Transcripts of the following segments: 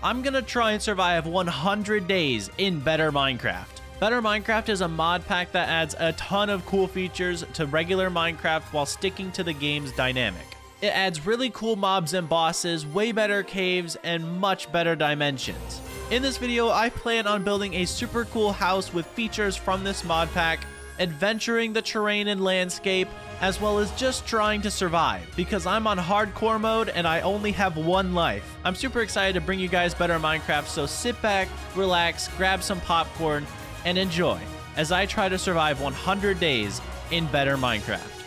I'm gonna try and survive 100 days in Better Minecraft. Better Minecraft is a mod pack that adds a ton of cool features to regular Minecraft while sticking to the game's dynamic. It adds really cool mobs and bosses, way better caves, and much better dimensions. In this video, I plan on building a super cool house with features from this mod pack, adventuring the terrain and landscape, as well as just trying to survive, because I'm on hardcore mode and I only have one life. I'm super excited to bring you guys better Minecraft, so sit back, relax, grab some popcorn, and enjoy as I try to survive 100 days in better Minecraft.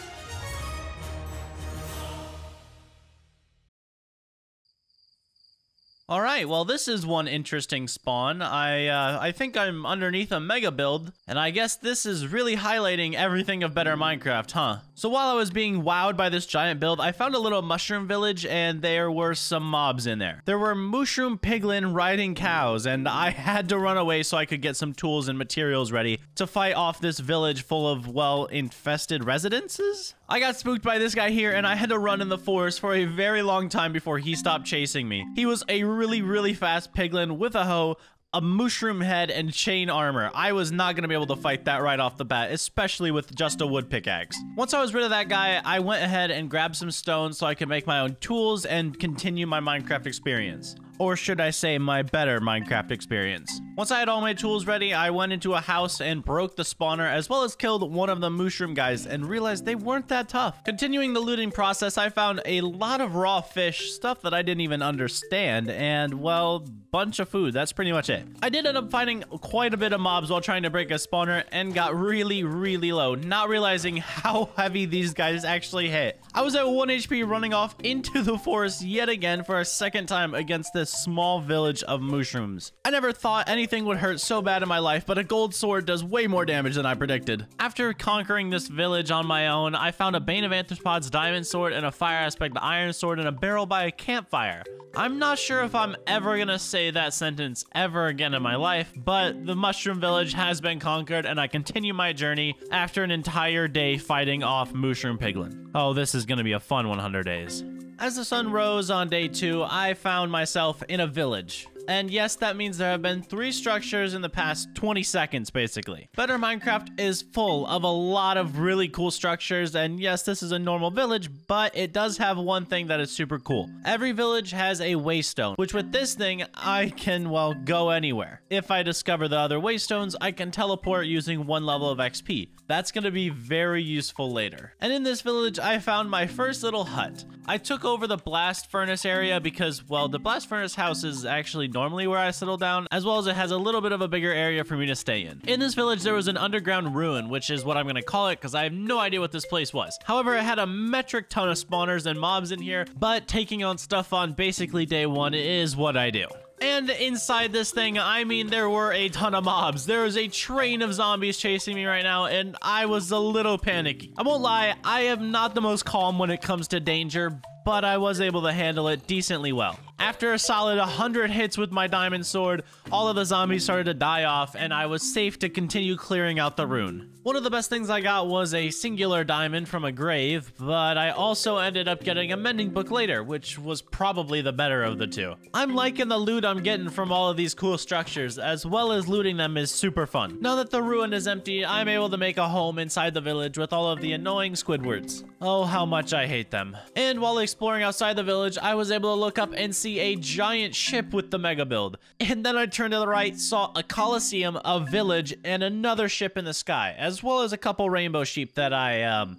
All right, well, this is one interesting spawn. I uh, I think I'm underneath a mega build, and I guess this is really highlighting everything of better Minecraft, huh? So while I was being wowed by this giant build, I found a little mushroom village, and there were some mobs in there. There were mushroom piglin riding cows, and I had to run away so I could get some tools and materials ready to fight off this village full of, well, infested residences? I got spooked by this guy here and I had to run in the forest for a very long time before he stopped chasing me. He was a really, really fast piglin with a hoe, a mushroom head, and chain armor. I was not going to be able to fight that right off the bat, especially with just a wood pickaxe. Once I was rid of that guy, I went ahead and grabbed some stones so I could make my own tools and continue my Minecraft experience or should I say my better Minecraft experience. Once I had all my tools ready, I went into a house and broke the spawner as well as killed one of the mushroom guys and realized they weren't that tough. Continuing the looting process, I found a lot of raw fish, stuff that I didn't even understand, and well, bunch of food. That's pretty much it. I did end up finding quite a bit of mobs while trying to break a spawner and got really, really low, not realizing how heavy these guys actually hit. I was at 1 HP running off into the forest yet again for a second time against this small village of mushrooms. I never thought anything would hurt so bad in my life, but a gold sword does way more damage than I predicted. After conquering this village on my own, I found a Bane of Arthropods diamond sword and a fire aspect iron sword in a barrel by a campfire. I'm not sure if I'm ever gonna say that sentence ever again in my life, but the mushroom village has been conquered and I continue my journey after an entire day fighting off mushroom piglin. Oh, this is gonna be a fun 100 days. As the sun rose on day two, I found myself in a village. And yes, that means there have been three structures in the past 20 seconds, basically. Better Minecraft is full of a lot of really cool structures, and yes, this is a normal village, but it does have one thing that is super cool. Every village has a waystone, which with this thing, I can, well, go anywhere. If I discover the other waystones, I can teleport using one level of XP. That's to be very useful later. And in this village, I found my first little hut. I took over the blast furnace area because, well, the blast furnace house is actually normally where I settle down, as well as it has a little bit of a bigger area for me to stay in. In this village, there was an underground ruin, which is what I'm gonna call it because I have no idea what this place was. However, it had a metric ton of spawners and mobs in here, but taking on stuff on basically day one is what I do. And inside this thing, I mean, there were a ton of mobs. There is a train of zombies chasing me right now, and I was a little panicky. I won't lie, I am not the most calm when it comes to danger, but I was able to handle it decently well. After a solid 100 hits with my diamond sword, all of the zombies started to die off and I was safe to continue clearing out the rune. One of the best things I got was a singular diamond from a grave, but I also ended up getting a mending book later, which was probably the better of the two. I'm liking the loot I'm getting from all of these cool structures, as well as looting them is super fun. Now that the ruin is empty, I'm able to make a home inside the village with all of the annoying Squidwards. Oh, how much I hate them. And while exploring outside the village, I was able to look up and see a giant ship with the mega build. And then I turned to the right, saw a coliseum, a village, and another ship in the sky, as well as a couple rainbow sheep that I, um,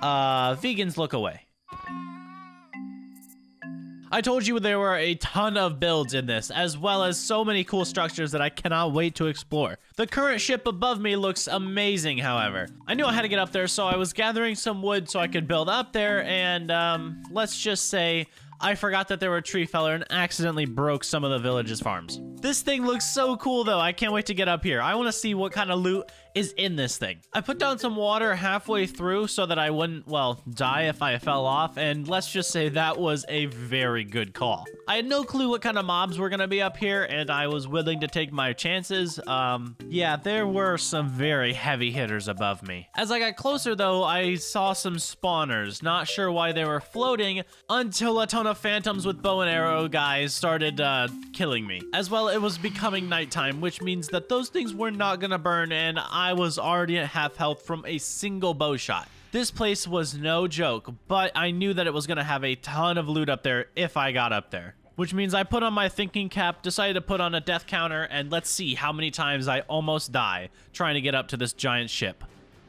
uh, vegans look away. I told you there were a ton of builds in this, as well as so many cool structures that I cannot wait to explore. The current ship above me looks amazing, however. I knew I had to get up there, so I was gathering some wood so I could build up there, and, um, let's just say I forgot that there were a tree feller and accidentally broke some of the village's farms. This thing looks so cool, though. I can't wait to get up here. I want to see what kind of loot is in this thing. I put down some water halfway through so that I wouldn't, well, die if I fell off, and let's just say that was a very good call. I had no clue what kind of mobs were to be up here, and I was willing to take my chances. Um, yeah, there were some very heavy hitters above me. As I got closer, though, I saw some spawners. Not sure why they were floating until a ton of phantoms with bow and arrow guys started uh, killing me. As well, it was becoming nighttime, which means that those things were not to burn, and I I was already at half health from a single bow shot. This place was no joke, but I knew that it was going to have a ton of loot up there if I got up there. Which means I put on my thinking cap, decided to put on a death counter, and let's see how many times I almost die trying to get up to this giant ship.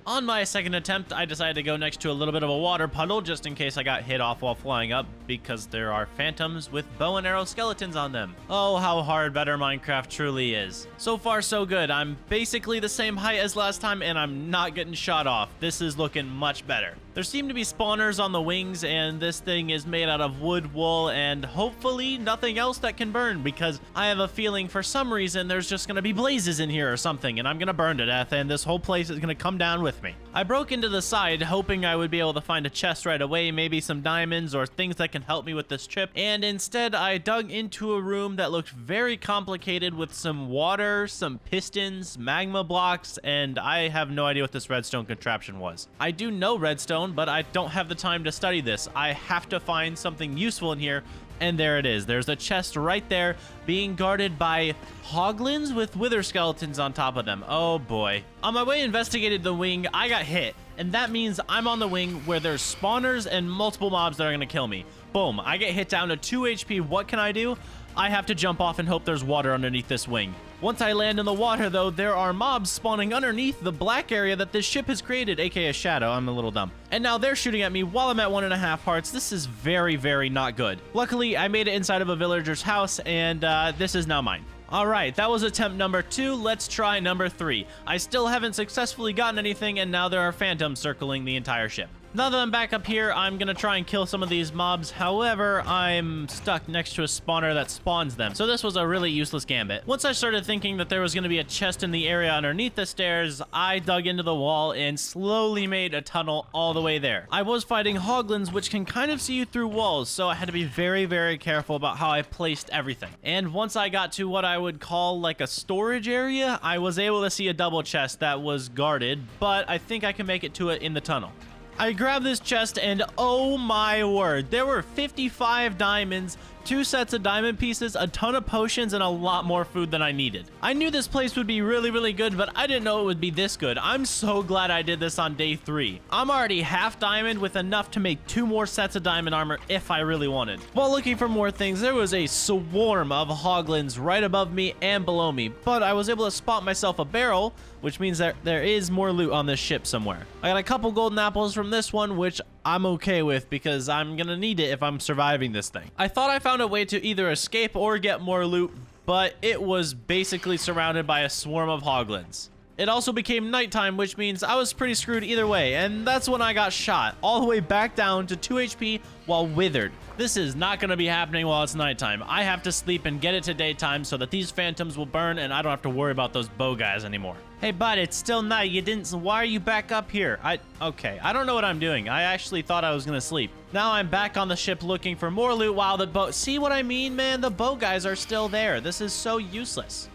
On my second attempt, I decided to go next to a little bit of a water puddle just in case I got hit off while flying up because there are phantoms with bow and arrow skeletons on them. Oh, how hard Better Minecraft truly is. So far, so good. I'm basically the same height as last time and I'm not getting shot off. This is looking much better. There seem to be spawners on the wings, and this thing is made out of wood, wool, and hopefully nothing else that can burn, because I have a feeling for some reason there's just going to be blazes in here or something, and I'm going to burn to death, and this whole place is going to come down with me. I broke into the side, hoping I would be able to find a chest right away, maybe some diamonds or things that can help me with this trip, and instead I dug into a room that looked very complicated with some water, some pistons, magma blocks, and I have no idea what this redstone contraption was. I do know redstone, but I don't have the time to study this. I have to find something useful in here, and there it is. There's a chest right there being guarded by hoglins with wither skeletons on top of them. Oh boy. On my way investigated the wing, I got hit, and that means I'm on the wing where there's spawners and multiple mobs that are gonna kill me. Boom, I get hit down to 2 HP. What can I do? I have to jump off and hope there's water underneath this wing. Once I land in the water, though, there are mobs spawning underneath the black area that this ship has created, aka Shadow. I'm a little dumb. And now they're shooting at me while I'm at one and a half hearts. This is very, very not good. Luckily, I made it inside of a villager's house, and uh, this is now mine. All right, that was attempt number two. Let's try number three. I still haven't successfully gotten anything, and now there are phantoms circling the entire ship. Now that I'm back up here, I'm gonna try and kill some of these mobs. However, I'm stuck next to a spawner that spawns them. So this was a really useless gambit. Once I started thinking that there was gonna be a chest in the area underneath the stairs, I dug into the wall and slowly made a tunnel all the way there. I was fighting hoglins, which can kind of see you through walls, so I had to be very, very careful about how I placed everything. And once I got to what I would call like a storage area, I was able to see a double chest that was guarded, but I think I can make it to it in the tunnel. I grabbed this chest and oh my word, there were 55 diamonds, two sets of diamond pieces, a ton of potions, and a lot more food than I needed. I knew this place would be really, really good, but I didn't know it would be this good. I'm so glad I did this on day three. I'm already half diamond with enough to make two more sets of diamond armor if I really wanted. While looking for more things, there was a swarm of hoglins right above me and below me, but I was able to spot myself a barrel, which means that there is more loot on this ship somewhere. I got a couple golden apples from this one, which I'm okay with because I'm gonna need it if I'm surviving this thing. I thought I found a way to either escape or get more loot, but it was basically surrounded by a swarm of hoglins. It also became nighttime, which means I was pretty screwed either way, and that's when I got shot, all the way back down to 2 HP while withered. This is not going to be happening while it's nighttime. I have to sleep and get it to daytime so that these phantoms will burn and I don't have to worry about those bow guys anymore. Hey, bud, it's still night. You didn't... Why are you back up here? I... Okay, I don't know what I'm doing. I actually thought I was to sleep. Now I'm back on the ship looking for more loot while the boat... See what I mean, man? The bow guys are still there. This is so useless.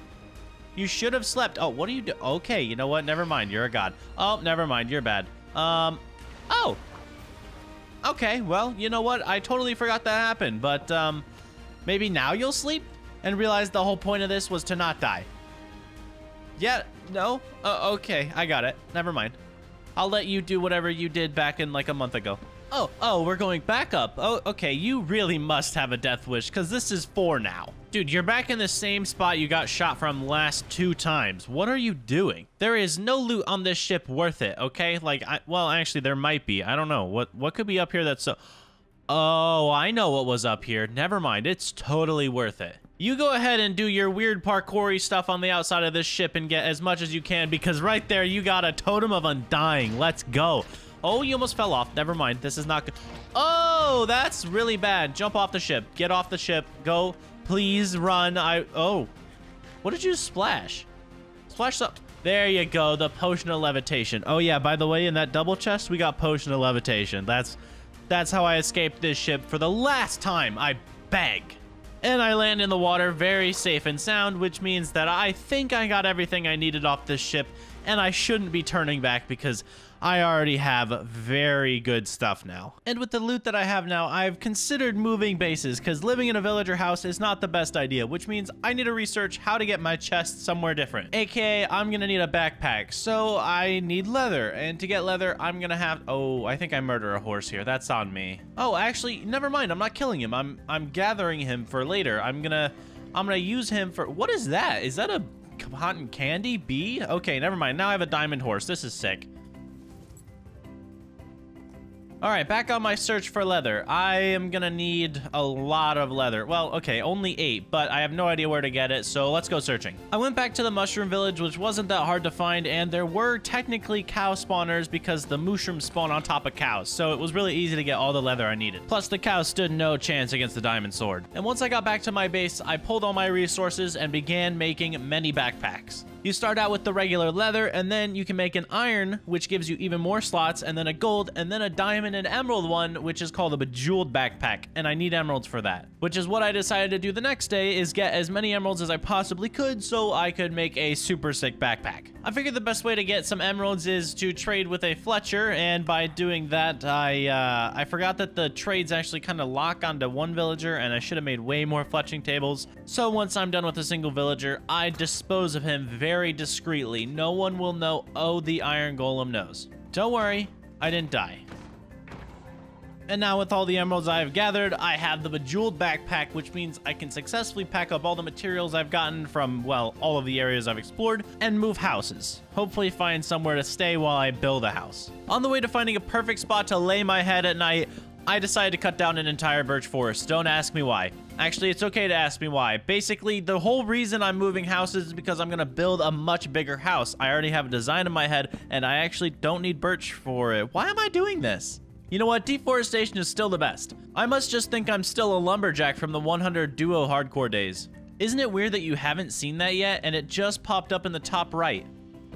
You should have slept. Oh, what are you do? Okay, you know what? Never mind. You're a god. Oh, never mind. You're bad. Um, oh, Okay, well, you know what? I totally forgot that happened, but um, maybe now you'll sleep and realize the whole point of this was to not die. Yeah, no? Uh, okay, I got it. Never mind. I'll let you do whatever you did back in like a month ago. Oh, oh, we're going back up. Oh, okay, you really must have a death wish because this is four now. Dude, you're back in the same spot you got shot from last two times. What are you doing? There is no loot on this ship worth it, okay? Like, I, well, actually, there might be. I don't know. What, what could be up here that's so... Oh, I know what was up here. Never mind. It's totally worth it. You go ahead and do your weird parkoury stuff on the outside of this ship and get as much as you can because right there you got a totem of undying. Let's go. Oh, you almost fell off. Never mind. This is not good. Oh, that's really bad. Jump off the ship. Get off the ship. Go. Please run. I... Oh. What did you splash? Splash up. There you go, the potion of levitation. Oh yeah, by the way, in that double chest, we got potion of levitation. That's that's how I escaped this ship for the last time. I beg. And I land in the water very safe and sound, which means that I think I got everything I needed off this ship, and I shouldn't be turning back because I already have very good stuff now. And with the loot that I have now, I've considered moving bases because living in a villager house is not the best idea, which means I need to research how to get my chest somewhere different. AKA, I'm gonna need a backpack, so I need leather. And to get leather, I'm gonna have, oh, I think I murder a horse here. That's on me. Oh, actually, never mind. I'm not killing him. I'm, I'm gathering him for later. I'm gonna, I'm gonna use him for, what is that? Is that a cotton candy bee? Okay, never mind. Now I have a diamond horse. This is sick. All right, back on my search for leather. I am gonna need a lot of leather. Well, okay, only eight, but I have no idea where to get it, so let's go searching. I went back to the mushroom village, which wasn't that hard to find, and there were technically cow spawners because the mushrooms spawn on top of cows, so it was really easy to get all the leather I needed. Plus, the cows stood no chance against the diamond sword. And once I got back to my base, I pulled all my resources and began making many backpacks. You start out with the regular leather, and then you can make an iron, which gives you even more slots, and then a gold, and then a diamond and emerald one, which is called a bejeweled backpack, and I need emeralds for that. Which is what I decided to do the next day, is get as many emeralds as I possibly could so I could make a super sick backpack. I figured the best way to get some emeralds is to trade with a Fletcher, and by doing that, I uh, I forgot that the trades actually kind of lock onto one villager, and I should have made way more fletching tables. So once I'm done with a single villager, I dispose of him very discreetly. No one will know, oh, the Iron Golem knows. Don't worry, I didn't die. And now with all the emeralds I have gathered, I have the Bejeweled Backpack, which means I can successfully pack up all the materials I've gotten from, well, all of the areas I've explored, and move houses. Hopefully find somewhere to stay while I build a house. On the way to finding a perfect spot to lay my head at night, I decided to cut down an entire birch forest. Don't ask me why. Actually, it's okay to ask me why. Basically, the whole reason I'm moving houses is because I'm going to build a much bigger house. I already have a design in my head, and I actually don't need birch for it. Why am I doing this? You know what? Deforestation is still the best. I must just think I'm still a lumberjack from the 100 duo hardcore days. Isn't it weird that you haven't seen that yet and it just popped up in the top right?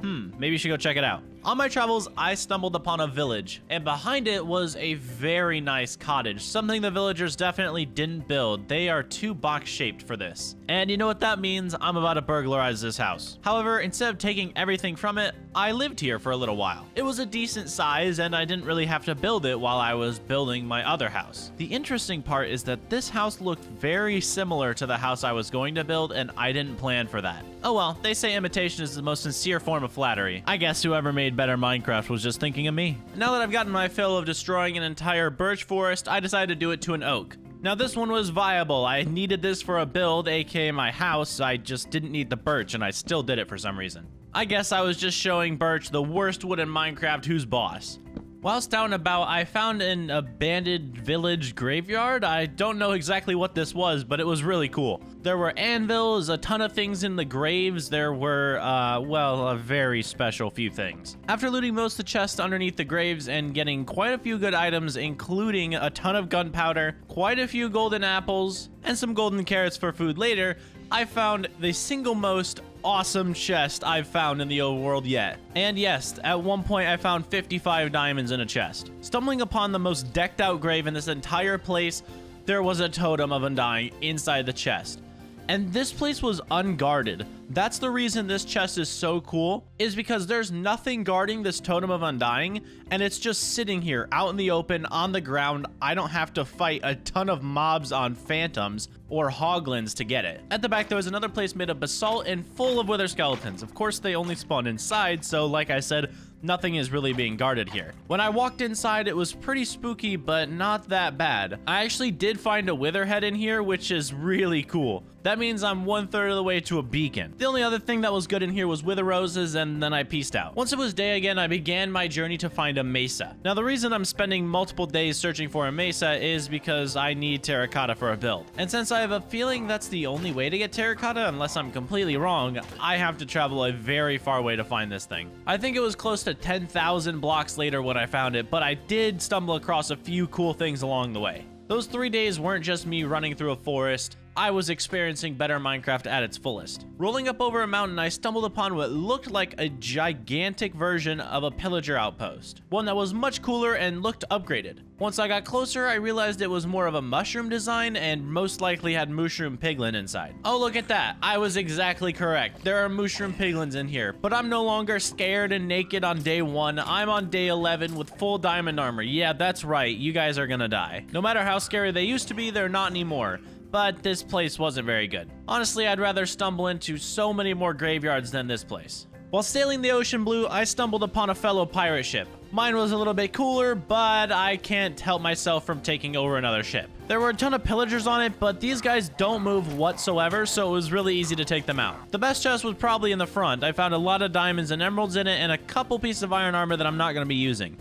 Hmm, maybe you should go check it out. On my travels, I stumbled upon a village, and behind it was a very nice cottage, something the villagers definitely didn't build. They are too box-shaped for this. And you know what that means? I'm about to burglarize this house. However, instead of taking everything from it, I lived here for a little while. It was a decent size, and I didn't really have to build it while I was building my other house. The interesting part is that this house looked very similar to the house I was going to build, and I didn't plan for that. Oh well, they say imitation is the most sincere form of flattery. I guess whoever made Better Minecraft was just thinking of me. Now that I've gotten my fill of destroying an entire birch forest, I decided to do it to an oak. Now this one was viable. I needed this for a build, aka my house. I just didn't need the birch and I still did it for some reason. I guess I was just showing Birch the worst wood in Minecraft who's boss. Whilst out and about, I found an abandoned village graveyard. I don't know exactly what this was, but it was really cool. There were anvils, a ton of things in the graves. There were, uh, well, a very special few things. After looting most of the chests underneath the graves and getting quite a few good items, including a ton of gunpowder, quite a few golden apples, and some golden carrots for food later, I found the single most awesome chest I've found in the overworld yet. And yes, at one point I found 55 diamonds in a chest. Stumbling upon the most decked out grave in this entire place, there was a totem of Undying inside the chest. And this place was unguarded. That's the reason this chest is so cool, is because there's nothing guarding this Totem of Undying, and it's just sitting here out in the open on the ground. I don't have to fight a ton of mobs on phantoms or hoglins to get it. At the back, there was another place made of basalt and full of wither skeletons. Of course, they only spawn inside, so like I said, nothing is really being guarded here. When I walked inside, it was pretty spooky, but not that bad. I actually did find a wither head in here, which is really cool. That means I'm one third of the way to a beacon. The only other thing that was good in here was wither roses, and then I pieced out. Once it was day again, I began my journey to find a mesa. Now, the reason I'm spending multiple days searching for a mesa is because I need terracotta for a build. And since I have a feeling that's the only way to get terracotta, unless I'm completely wrong, I have to travel a very far way to find this thing. I think it was close to 10,000 blocks later when I found it, but I did stumble across a few cool things along the way. Those three days weren't just me running through a forest. I was experiencing better Minecraft at its fullest. Rolling up over a mountain, I stumbled upon what looked like a gigantic version of a pillager outpost. One that was much cooler and looked upgraded. Once I got closer, I realized it was more of a mushroom design and most likely had mushroom piglin inside. Oh, look at that. I was exactly correct. There are mushroom piglins in here, but I'm no longer scared and naked on day one. I'm on day 11 with full diamond armor. Yeah, that's right. You guys are gonna die. No matter how scary they used to be, they're not anymore but this place wasn't very good. Honestly, I'd rather stumble into so many more graveyards than this place. While sailing the ocean blue, I stumbled upon a fellow pirate ship. Mine was a little bit cooler, but I can't help myself from taking over another ship. There were a ton of pillagers on it, but these guys don't move whatsoever, so it was really easy to take them out. The best chest was probably in the front. I found a lot of diamonds and emeralds in it, and a couple pieces of iron armor that I'm not going to be using.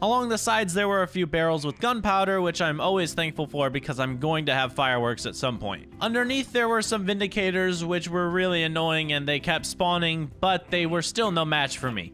Along the sides, there were a few barrels with gunpowder, which I'm always thankful for because I'm going to have fireworks at some point. Underneath, there were some Vindicators, which were really annoying and they kept spawning, but they were still no match for me.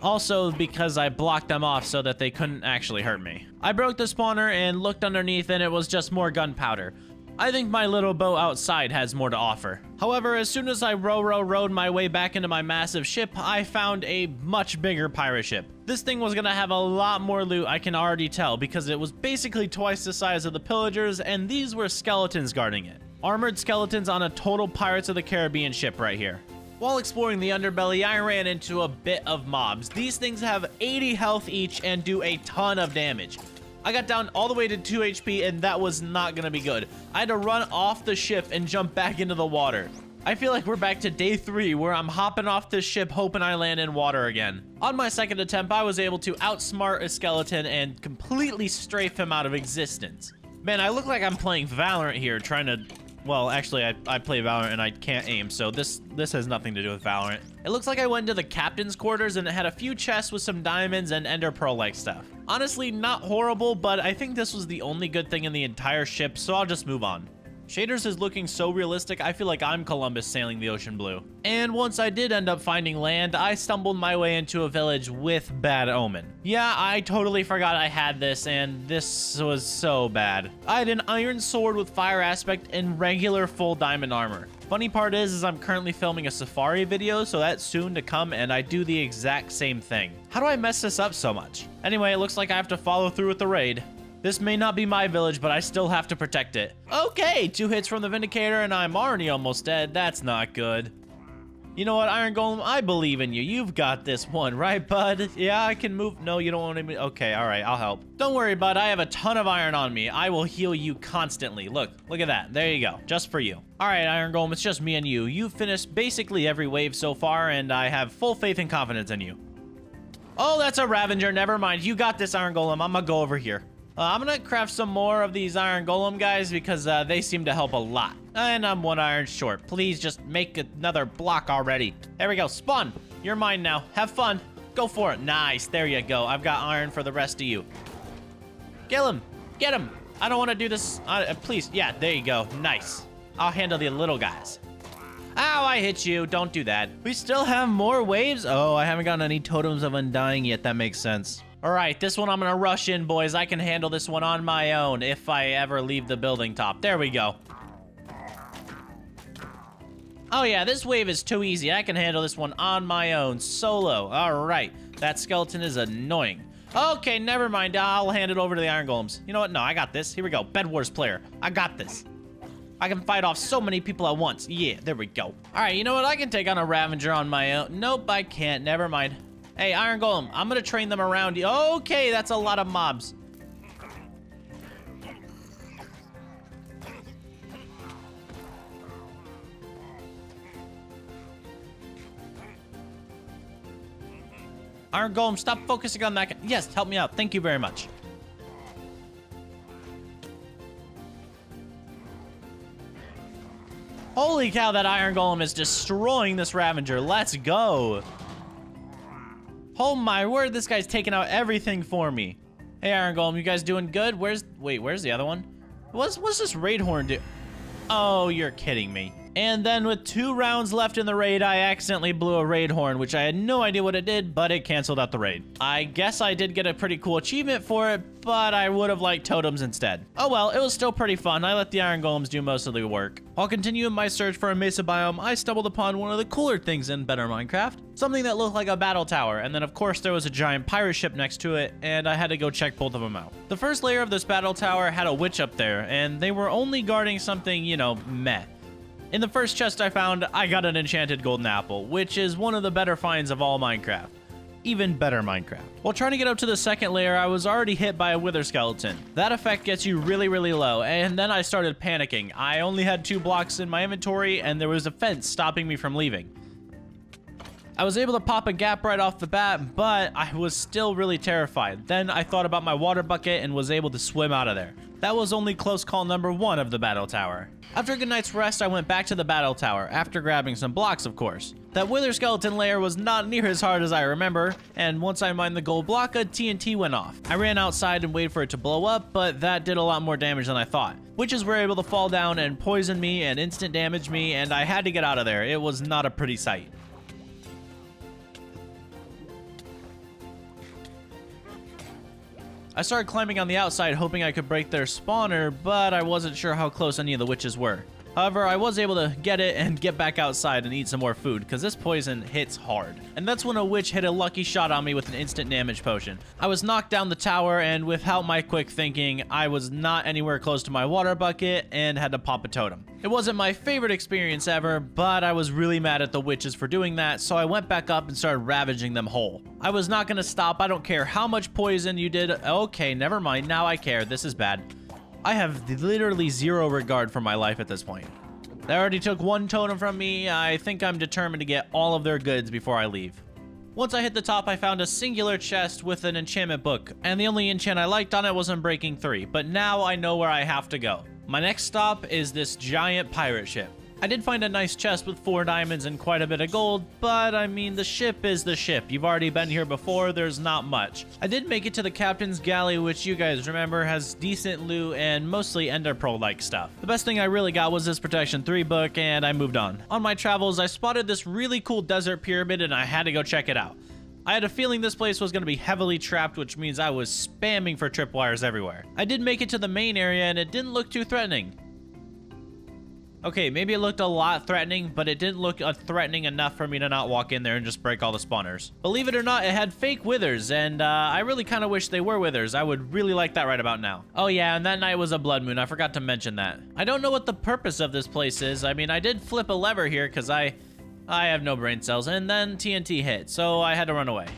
Also, because I blocked them off so that they couldn't actually hurt me. I broke the spawner and looked underneath and it was just more gunpowder. I think my little boat outside has more to offer. However, as soon as I row row rowed my way back into my massive ship, I found a much bigger pirate ship. This thing was gonna have a lot more loot, I can already tell, because it was basically twice the size of the pillagers, and these were skeletons guarding it. Armored skeletons on a total Pirates of the Caribbean ship right here. While exploring the underbelly, I ran into a bit of mobs. These things have 80 health each and do a ton of damage. I got down all the way to 2 HP and that was not gonna be good. I had to run off the ship and jump back into the water. I feel like we're back to day three where I'm hopping off this ship hoping I land in water again. On my second attempt, I was able to outsmart a skeleton and completely strafe him out of existence. Man, I look like I'm playing Valorant here, trying to well, actually, I, I play Valorant and I can't aim, so this this has nothing to do with Valorant. It looks like I went into the captain's quarters and it had a few chests with some diamonds and ender pearl-like stuff. Honestly, not horrible, but I think this was the only good thing in the entire ship, so I'll just move on. Shaders is looking so realistic, I feel like I'm Columbus sailing the ocean blue. And once I did end up finding land, I stumbled my way into a village with Bad Omen. Yeah, I totally forgot I had this, and this was so bad. I had an iron sword with fire aspect and regular full diamond armor. Funny part is, is I'm currently filming a safari video, so that's soon to come, and I do the exact same thing. How do I mess this up so much? Anyway, it looks like I have to follow through with the raid. This may not be my village, but I still have to protect it. Okay, two hits from the Vindicator and I'm already almost dead. That's not good. You know what, Iron Golem? I believe in you. You've got this one, right, bud? Yeah, I can move. No, you don't want to. Okay, all right, I'll help. Don't worry, bud. I have a ton of iron on me. I will heal you constantly. Look, look at that. There you go. Just for you. All right, Iron Golem, it's just me and you. You've finished basically every wave so far, and I have full faith and confidence in you. Oh, that's a Ravager. Never mind. You got this, Iron Golem. I'm gonna go over here. Uh, I'm gonna craft some more of these iron golem guys because uh, they seem to help a lot. And I'm one iron short. Please just make another block already. There we go. Spawn. You're mine now. Have fun. Go for it. Nice. There you go. I've got iron for the rest of you. Kill him. Get him. I don't want to do this. Uh, please. Yeah, there you go. Nice. I'll handle the little guys. Ow, I hit you. Don't do that. We still have more waves? Oh, I haven't gotten any totems of undying yet. That makes sense. All right, this one I'm gonna rush in, boys. I can handle this one on my own if I ever leave the building top. There we go. Oh yeah, this wave is too easy. I can handle this one on my own, solo. All right, that skeleton is annoying. Okay, never mind. I'll hand it over to the Iron Golems. You know what? No, I got this. Here we go. Bed Wars player. I got this. I can fight off so many people at once. Yeah, there we go. All right, you know what? I can take on a Ravager on my own. Nope, I can't. Never mind. Hey, Iron Golem, I'm gonna train them around you. Okay, that's a lot of mobs. Iron Golem, stop focusing on that. Yes, help me out. Thank you very much. Holy cow, that Iron Golem is destroying this Ravager. Let's go. Oh my word, this guy's taking out everything for me. Hey, Iron Golem, you guys doing good? Where's, wait, where's the other one? What's, what's this Raid Horn do? Oh, you're kidding me. And then with two rounds left in the raid, I accidentally blew a raid horn, which I had no idea what it did, but it canceled out the raid. I guess I did get a pretty cool achievement for it, but I would have liked totems instead. Oh well, it was still pretty fun. I let the iron golems do most of the work. While continuing my search for a mesa biome, I stumbled upon one of the cooler things in Better Minecraft. Something that looked like a battle tower, and then of course there was a giant pirate ship next to it, and I had to go check both of them out. The first layer of this battle tower had a witch up there, and they were only guarding something, you know, meh. In the first chest I found, I got an enchanted golden apple, which is one of the better finds of all Minecraft. Even better Minecraft. While trying to get up to the second layer, I was already hit by a wither skeleton. That effect gets you really, really low, and then I started panicking. I only had two blocks in my inventory, and there was a fence stopping me from leaving. I was able to pop a gap right off the bat, but I was still really terrified. Then I thought about my water bucket and was able to swim out of there. That was only close call number one of the battle tower. After a good night's rest, I went back to the battle tower, after grabbing some blocks, of course. That wither skeleton layer was not near as hard as I remember, and once I mined the gold block, a TNT went off. I ran outside and waited for it to blow up, but that did a lot more damage than I thought. Witches were able to fall down and poison me and instant damage me, and I had to get out of there. It was not a pretty sight. I started climbing on the outside hoping I could break their spawner, but I wasn't sure how close any of the witches were. However, I was able to get it and get back outside and eat some more food, because this poison hits hard. And that's when a witch hit a lucky shot on me with an instant damage potion. I was knocked down the tower, and without my quick thinking, I was not anywhere close to my water bucket and had to pop a totem. It wasn't my favorite experience ever, but I was really mad at the witches for doing that, so I went back up and started ravaging them whole. I was not to stop, I don't care how much poison you did. Okay, never mind, now I care, this is bad. I have literally zero regard for my life at this point. They already took one totem from me. I think I'm determined to get all of their goods before I leave. Once I hit the top, I found a singular chest with an enchantment book, and the only enchant I liked on it was Unbreaking 3, but now I know where I have to go. My next stop is this giant pirate ship. I did find a nice chest with four diamonds and quite a bit of gold, but I mean, the ship is the ship. You've already been here before, there's not much. I did make it to the captain's galley, which you guys remember has decent loot and mostly ender pearl-like stuff. The best thing I really got was this Protection 3 book, and I moved on. On my travels, I spotted this really cool desert pyramid, and I had to go check it out. I had a feeling this place was going to be heavily trapped, which means I was spamming for tripwires everywhere. I did make it to the main area, and it didn't look too threatening. Okay, maybe it looked a lot threatening, but it didn't look threatening enough for me to not walk in there and just break all the spawners. Believe it or not, it had fake withers, and uh, I really kind of wish they were withers. I would really like that right about now. Oh yeah, and that night was a blood moon. I forgot to mention that. I don't know what the purpose of this place is. I mean, I did flip a lever here because I, I have no brain cells, and then TNT hit, so I had to run away.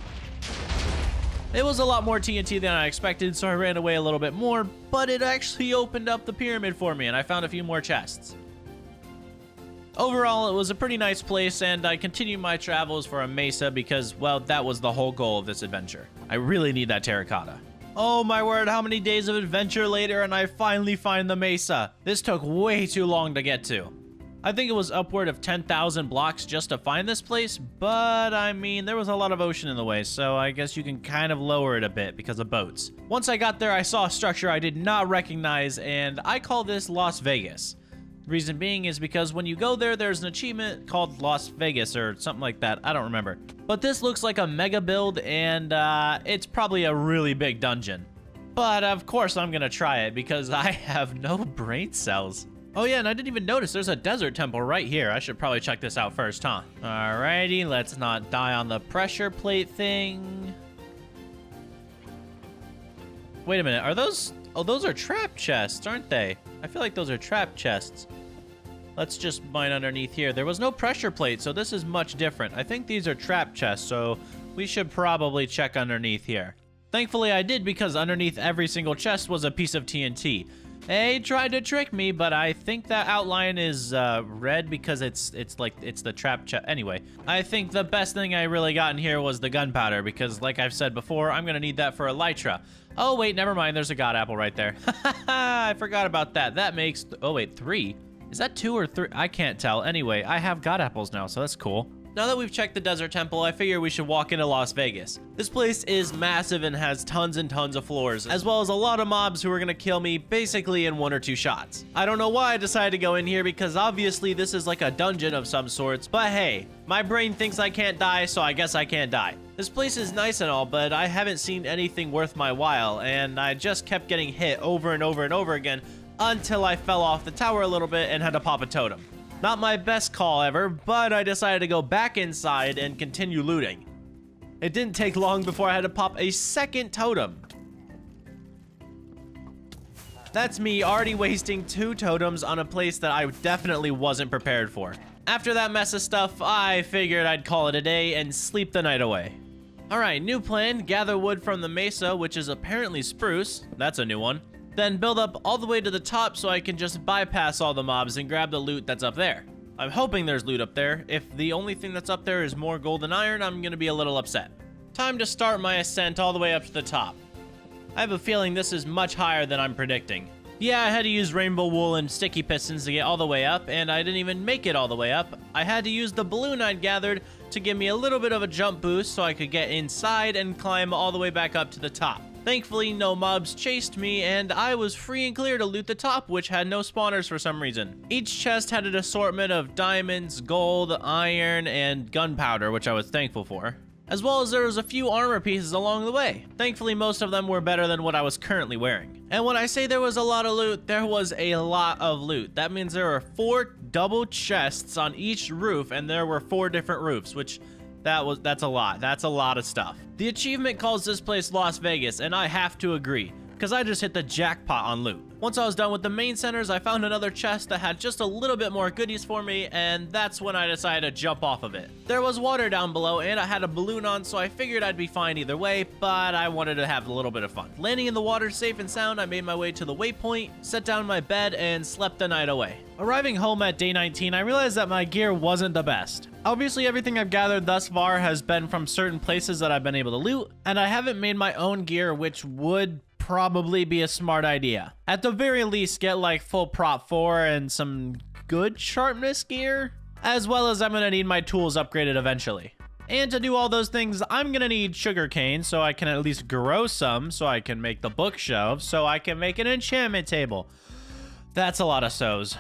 It was a lot more TNT than I expected, so I ran away a little bit more, but it actually opened up the pyramid for me, and I found a few more chests. Overall, it was a pretty nice place, and I continued my travels for a mesa because, well, that was the whole goal of this adventure. I really need that terracotta. Oh my word, how many days of adventure later and I finally find the mesa. This took way too long to get to. I think it was upward of 10,000 blocks just to find this place, but I mean, there was a lot of ocean in the way, so I guess you can kind of lower it a bit because of boats. Once I got there, I saw a structure I did not recognize, and I call this Las Vegas. Reason being is because when you go there, there's an achievement called Las Vegas or something like that. I don't remember. But this looks like a mega build and uh, it's probably a really big dungeon. But of course I'm gonna try it because I have no brain cells. Oh yeah, and I didn't even notice there's a desert temple right here. I should probably check this out first, huh? Alrighty, let's not die on the pressure plate thing. Wait a minute, are those... Oh, those are trap chests, aren't they? I feel like those are trap chests. Let's just mine underneath here. There was no pressure plate, so this is much different. I think these are trap chests, so we should probably check underneath here. Thankfully, I did because underneath every single chest was a piece of TNT. They tried to trick me, but I think that outline is uh, red because it's it's like it's the trap chest. Anyway, I think the best thing I really got in here was the gunpowder because, like I've said before, I'm gonna need that for elytra. Oh wait, never mind. There's a god apple right there. I forgot about that. That makes oh wait three. Is that two or three? I can't tell. Anyway, I have god apples now, so that's cool. Now that we've checked the desert temple, I figure we should walk into Las Vegas. This place is massive and has tons and tons of floors, as well as a lot of mobs who are gonna kill me basically in one or two shots. I don't know why I decided to go in here because obviously this is like a dungeon of some sorts, but hey, my brain thinks I can't die, so I guess I can't die. This place is nice and all, but I haven't seen anything worth my while, and I just kept getting hit over and over and over again until I fell off the tower a little bit and had to pop a totem. Not my best call ever, but I decided to go back inside and continue looting. It didn't take long before I had to pop a second totem. That's me already wasting two totems on a place that I definitely wasn't prepared for. After that mess of stuff, I figured I'd call it a day and sleep the night away. Alright, new plan, gather wood from the mesa, which is apparently spruce. That's a new one. Then build up all the way to the top so I can just bypass all the mobs and grab the loot that's up there. I'm hoping there's loot up there. If the only thing that's up there is more gold and iron, I'm gonna be a little upset. Time to start my ascent all the way up to the top. I have a feeling this is much higher than I'm predicting. Yeah, I had to use rainbow wool and sticky pistons to get all the way up, and I didn't even make it all the way up. I had to use the balloon I'd gathered to give me a little bit of a jump boost so I could get inside and climb all the way back up to the top. Thankfully, no mobs chased me, and I was free and clear to loot the top, which had no spawners for some reason. Each chest had an assortment of diamonds, gold, iron, and gunpowder, which I was thankful for. As well as there was a few armor pieces along the way. Thankfully, most of them were better than what I was currently wearing. And when I say there was a lot of loot, there was a lot of loot. That means there were four double chests on each roof, and there were four different roofs, which that was that's a lot. That's a lot of stuff. The achievement calls this place Las Vegas, and I have to agree, because I just hit the jackpot on loot. Once I was done with the main centers, I found another chest that had just a little bit more goodies for me, and that's when I decided to jump off of it. There was water down below, and I had a balloon on, so I figured I'd be fine either way, but I wanted to have a little bit of fun. Landing in the water safe and sound, I made my way to the waypoint, set down my bed, and slept the night away. Arriving home at day 19, I realized that my gear wasn't the best. Obviously, everything I've gathered thus far has been from certain places that I've been able to loot, and I haven't made my own gear, which would probably be a smart idea. At the very least, get like full prot 4 and some good sharpness gear, as well as I'm gonna need my tools upgraded eventually. And to do all those things, I'm gonna need sugarcane so I can at least grow some so I can make the bookshelf so I can make an enchantment table. That's a lot of sows.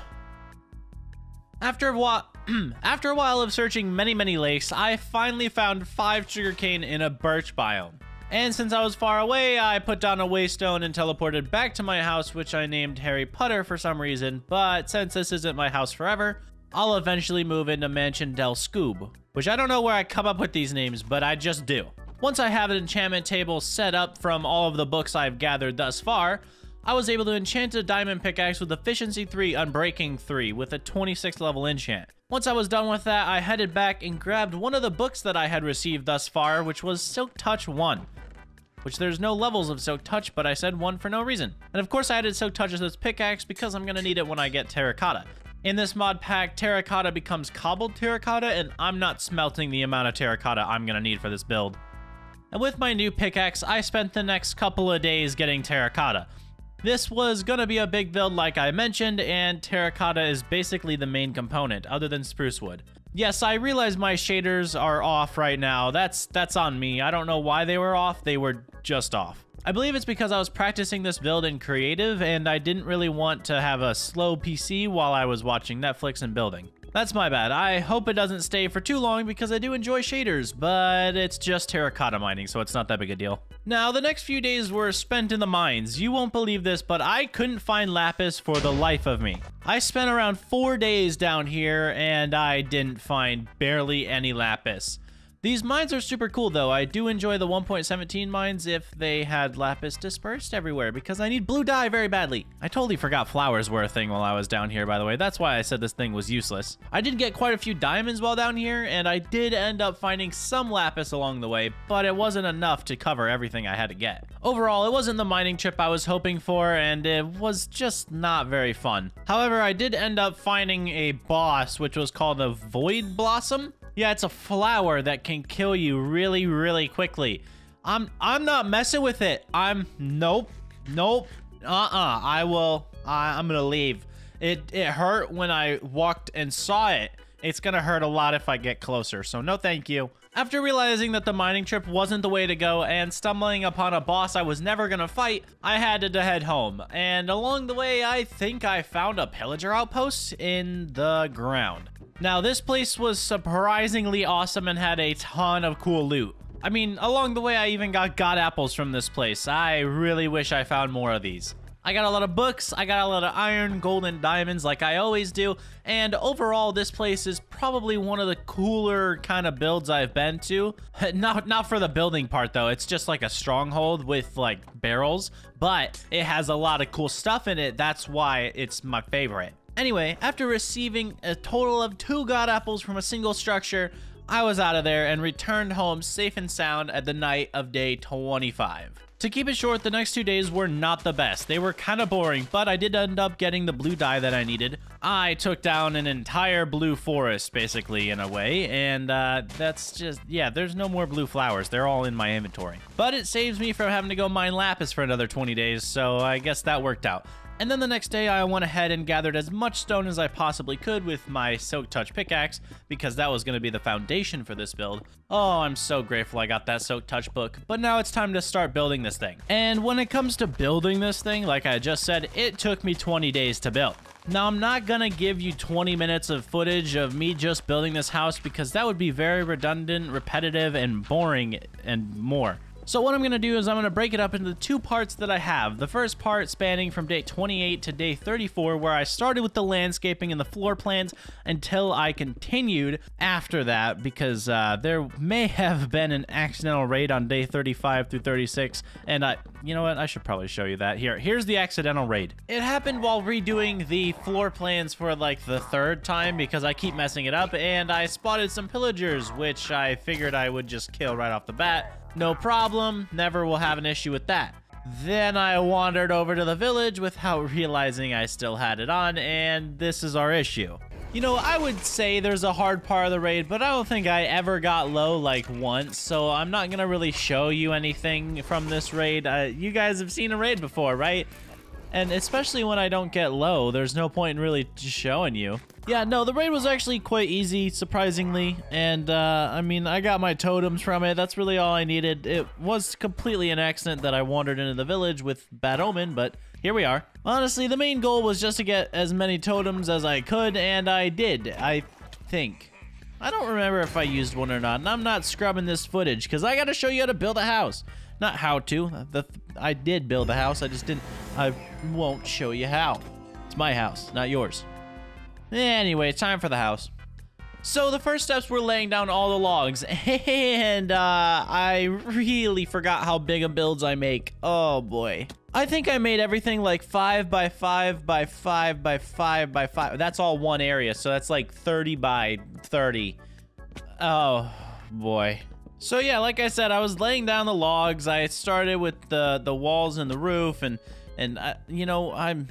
After a while, after a while of searching many, many lakes, I finally found five sugarcane in a birch biome. And since I was far away, I put down a waystone and teleported back to my house, which I named Harry Potter for some reason. But since this isn't my house forever, I'll eventually move into Mansion Del Scoob, which I don't know where I come up with these names, but I just do. Once I have an enchantment table set up from all of the books I've gathered thus far, I was able to enchant a diamond pickaxe with efficiency 3 unbreaking 3 with a 26 level enchant. Once I was done with that, I headed back and grabbed one of the books that I had received thus far, which was Silk Touch 1 which there's no levels of Silk Touch, but I said one for no reason. And of course I added Silk Touch as this pickaxe because I'm gonna need it when I get Terracotta. In this mod pack, Terracotta becomes Cobbled Terracotta, and I'm not smelting the amount of Terracotta I'm gonna need for this build. And with my new pickaxe, I spent the next couple of days getting Terracotta. This was gonna be a big build like I mentioned, and Terracotta is basically the main component, other than Spruce Wood. Yes, I realize my shaders are off right now. That's that's on me. I don't know why they were off. They were just off. I believe it's because I was practicing this build in creative and I didn't really want to have a slow PC while I was watching Netflix and building. That's my bad. I hope it doesn't stay for too long because I do enjoy shaders, but it's just terracotta mining, so it's not that big a deal. Now, the next few days were spent in the mines. You won't believe this, but I couldn't find lapis for the life of me. I spent around four days down here, and I didn't find barely any lapis. These mines are super cool though. I do enjoy the 1.17 mines if they had lapis dispersed everywhere because I need blue dye very badly. I totally forgot flowers were a thing while I was down here by the way. That's why I said this thing was useless. I did get quite a few diamonds while down here and I did end up finding some lapis along the way, but it wasn't enough to cover everything I had to get. Overall, it wasn't the mining trip I was hoping for and it was just not very fun. However, I did end up finding a boss which was called a Void Blossom. Yeah, it's a flower that can kill you really, really quickly. I'm I'm not messing with it. I'm nope, nope, uh-uh. I will. I'm gonna leave. It it hurt when I walked and saw it It's gonna hurt a lot if I get closer, so no thank you. After realizing that the mining trip wasn't the way to go and stumbling upon a boss I was never gonna fight, I had to head home. And along the way, I think I found a pillager outpost in the ground. Now, this place was surprisingly awesome and had a ton of cool loot. I mean, along the way, I even got god apples from this place. I really wish I found more of these. I got a lot of books, I got a lot of iron, gold, and diamonds like I always do, and overall this place is probably one of the cooler kind of builds I've been to. Not, not for the building part though, it's just like a stronghold with like barrels, but it has a lot of cool stuff in it, that's why it's my favorite. Anyway, after receiving a total of two god apples from a single structure, I was out of there and returned home safe and sound at the night of day 25. To keep it short, the next two days were not the best. They were kind of boring, but I did end up getting the blue dye that I needed. I took down an entire blue forest, basically, in a way, and uh, that's just, yeah, there's no more blue flowers. They're all in my inventory. But it saves me from having to go mine lapis for another 20 days, so I guess that worked out. And then the next day, I went ahead and gathered as much stone as I possibly could with my Silk Touch pickaxe, because that was going to be the foundation for this build. Oh, I'm so grateful I got that Silk Touch book, but now it's time to start building this thing. And when it comes to building this thing, like I just said, it took me 20 days to build. Now, I'm not gonna give you 20 minutes of footage of me just building this house because that would be very redundant, repetitive, and boring, and more. So what I'm going to do is I'm going to break it up into the two parts that I have. The first part spanning from day 28 to day 34 where I started with the landscaping and the floor plans until I continued after that because uh, there may have been an accidental raid on day 35 through 36 and I, you know what, I should probably show you that. Here, here's the accidental raid. It happened while redoing the floor plans for like the third time because I keep messing it up and I spotted some pillagers which I figured I would just kill right off the bat no problem, never will have an issue with that. Then I wandered over to the village without realizing I still had it on, and this is our issue. You know, I would say there's a hard part of the raid, but I don't think I ever got low like once, so I'm not gonna really show you anything from this raid. Uh, you guys have seen a raid before, right? And especially when I don't get low, there's no point in really just showing you. Yeah, no, the raid was actually quite easy, surprisingly. And, uh, I mean, I got my totems from it. That's really all I needed. It was completely an accident that I wandered into the village with Bad Omen, but here we are. Honestly, the main goal was just to get as many totems as I could, and I did, I think. I don't remember if I used one or not, and I'm not scrubbing this footage, because I gotta show you how to build a house. Not how to. The, I did build a house. I just didn't. I won't show you how. It's my house, not yours. Anyway, it's time for the house. So the first steps were laying down all the logs, and uh, I really forgot how big of builds I make. Oh boy. I think I made everything like 5 by 5 by 5 by 5 by 5. That's all one area, so that's like 30 by 30. Oh boy. So yeah, like I said, I was laying down the logs. I started with the the walls and the roof, and and I, you know I'm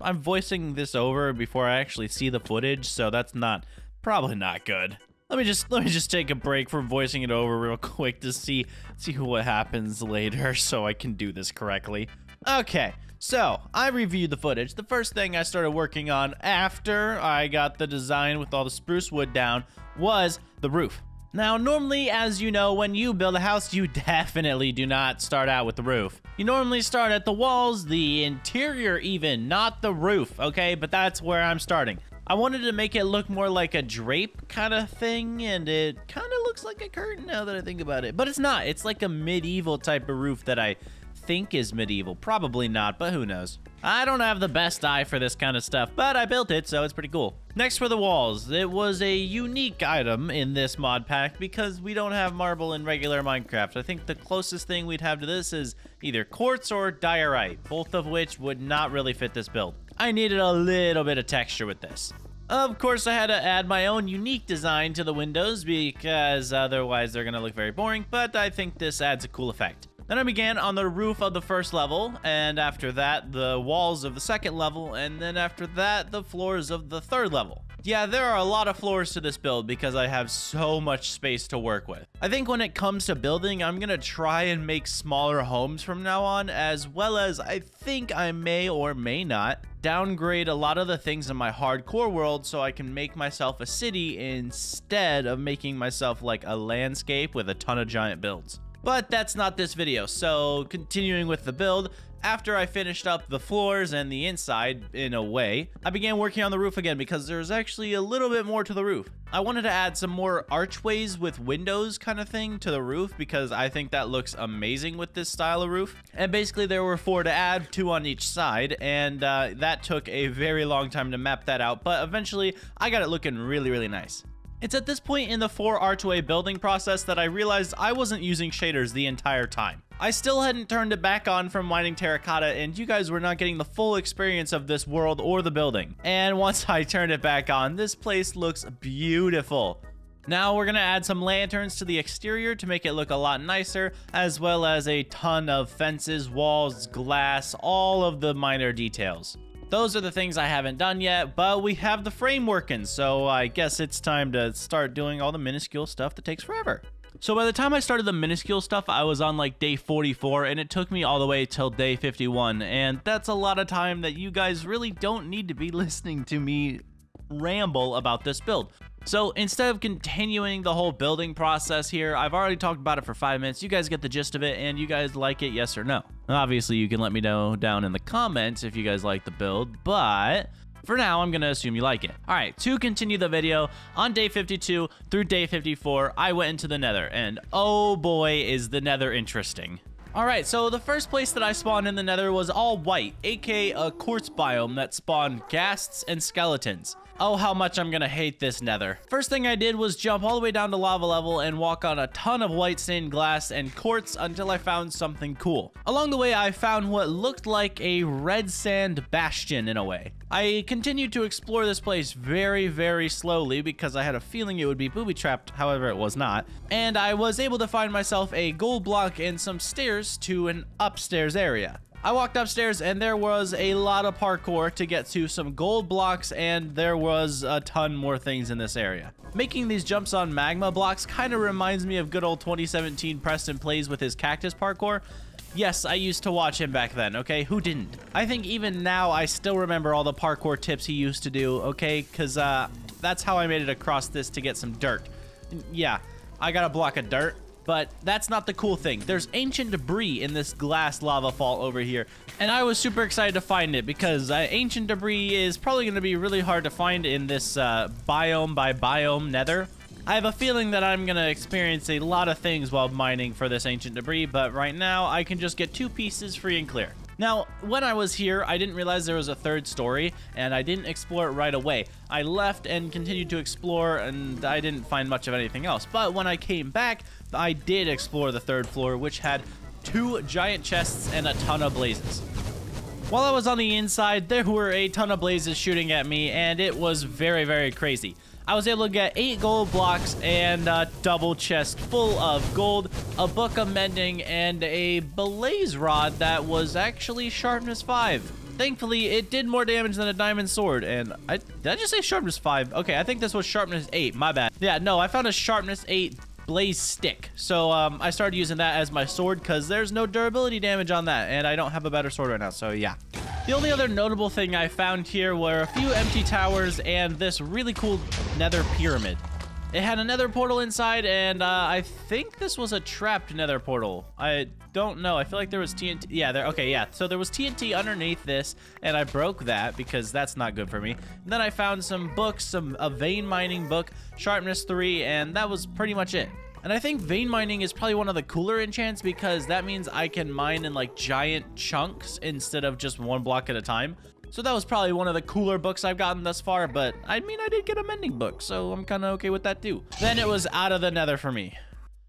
I'm voicing this over before I actually see the footage, so that's not probably not good. Let me just let me just take a break from voicing it over real quick to see see what happens later, so I can do this correctly. Okay. So, I reviewed the footage. The first thing I started working on after I got the design with all the spruce wood down was the roof. Now, normally, as you know, when you build a house, you definitely do not start out with the roof. You normally start at the walls, the interior even, not the roof, okay? But that's where I'm starting. I wanted to make it look more like a drape kind of thing, and it kind of looks like a curtain now that I think about it. But it's not. It's like a medieval type of roof that I think is medieval. Probably not, but who knows. I don't have the best eye for this kind of stuff, but I built it, so it's pretty cool. Next for the walls. It was a unique item in this mod pack because we don't have marble in regular Minecraft. I think the closest thing we'd have to this is either quartz or diorite, both of which would not really fit this build. I needed a little bit of texture with this. Of course, I had to add my own unique design to the windows because otherwise they're going to look very boring, but I think this adds a cool effect. Then I began on the roof of the first level, and after that, the walls of the second level, and then after that, the floors of the third level. Yeah, there are a lot of floors to this build because I have so much space to work with. I think when it comes to building, I'm gonna try and make smaller homes from now on, as well as I think I may or may not downgrade a lot of the things in my hardcore world so I can make myself a city instead of making myself like a landscape with a ton of giant builds. But that's not this video, so continuing with the build, after I finished up the floors and the inside, in a way, I began working on the roof again because there's actually a little bit more to the roof. I wanted to add some more archways with windows kind of thing to the roof because I think that looks amazing with this style of roof. And basically there were four to add, two on each side, and uh, that took a very long time to map that out, but eventually I got it looking really, really nice. It's at this point in the 4 archway building process that I realized I wasn't using shaders the entire time. I still hadn't turned it back on from mining terracotta and you guys were not getting the full experience of this world or the building. And once I turned it back on, this place looks beautiful. Now we're to add some lanterns to the exterior to make it look a lot nicer, as well as a ton of fences, walls, glass, all of the minor details. Those are the things I haven't done yet, but we have the frame working, so I guess it's time to start doing all the minuscule stuff that takes forever. So by the time I started the minuscule stuff, I was on like day 44, and it took me all the way till day 51, and that's a lot of time that you guys really don't need to be listening to me ramble about this build. So instead of continuing the whole building process here, I've already talked about it for five minutes. You guys get the gist of it, and you guys like it, yes or no. Obviously, you can let me know down in the comments if you guys like the build, but for now, I'm going to assume you like it. All right, to continue the video, on day 52 through day 54, I went into the nether, and oh boy, is the nether interesting. Alright, so the first place that I spawned in the nether was all white, aka a quartz biome that spawned ghasts and skeletons. Oh, how much I'm gonna hate this nether. First thing I did was jump all the way down to lava level and walk on a ton of white stained glass and quartz until I found something cool. Along the way, I found what looked like a red sand bastion in a way. I continued to explore this place very, very slowly because I had a feeling it would be booby-trapped, however it was not, and I was able to find myself a gold block and some stairs to an upstairs area. I walked upstairs and there was a lot of parkour to get to some gold blocks and there was a ton more things in this area. Making these jumps on magma blocks kind of reminds me of good old 2017 PrestonPlayz with his cactus parkour. Yes, I used to watch him back then, okay? Who didn't? I think even now I still remember all the parkour tips he used to do, okay? Because uh, that's how I made it across this to get some dirt. Yeah, I got a block of dirt but that's not the cool thing. There's ancient debris in this glass lava fall over here, and I was super excited to find it because uh, ancient debris is probably going to be really hard to find in this uh, biome by biome nether. I have a feeling that I'm going to experience a lot of things while mining for this ancient debris, but right now I can just get two pieces free and clear. Now, when I was here, I didn't realize there was a third story, and I didn't explore it right away. I left and continued to explore, and I didn't find much of anything else. But when I came back, I did explore the third floor, which had two giant chests and a ton of blazes. While I was on the inside, there were a ton of blazes shooting at me, and it was very, very crazy. I was able to get eight gold blocks and a double chest full of gold, a book of mending, and a blaze rod that was actually sharpness 5. Thankfully, it did more damage than a diamond sword, and I did I just say sharpness 5? Okay, I think this was sharpness 8, my bad. Yeah, no, I found a sharpness 8 blaze stick. So um, I started using that as my sword because there's no durability damage on that, and I don't have a better sword right now, so yeah. The only other notable thing I found here were a few empty towers and this really cool nether pyramid. It had a nether portal inside, and uh, I think this was a trapped nether portal. I don't know. I feel like there was TNT. Yeah, there. Okay, yeah. So there was TNT underneath this, and I broke that because that's not good for me. And then I found some books, some a vein mining book, sharpness 3, and that was pretty much it. And I think vein mining is probably one of the cooler enchants because that means I can mine in like giant chunks instead of just one block at a time. So that was probably one of the cooler books I've gotten thus far, but I mean, I did get a mending book, so I'm kind of okay with that too. Then it was out of the nether for me.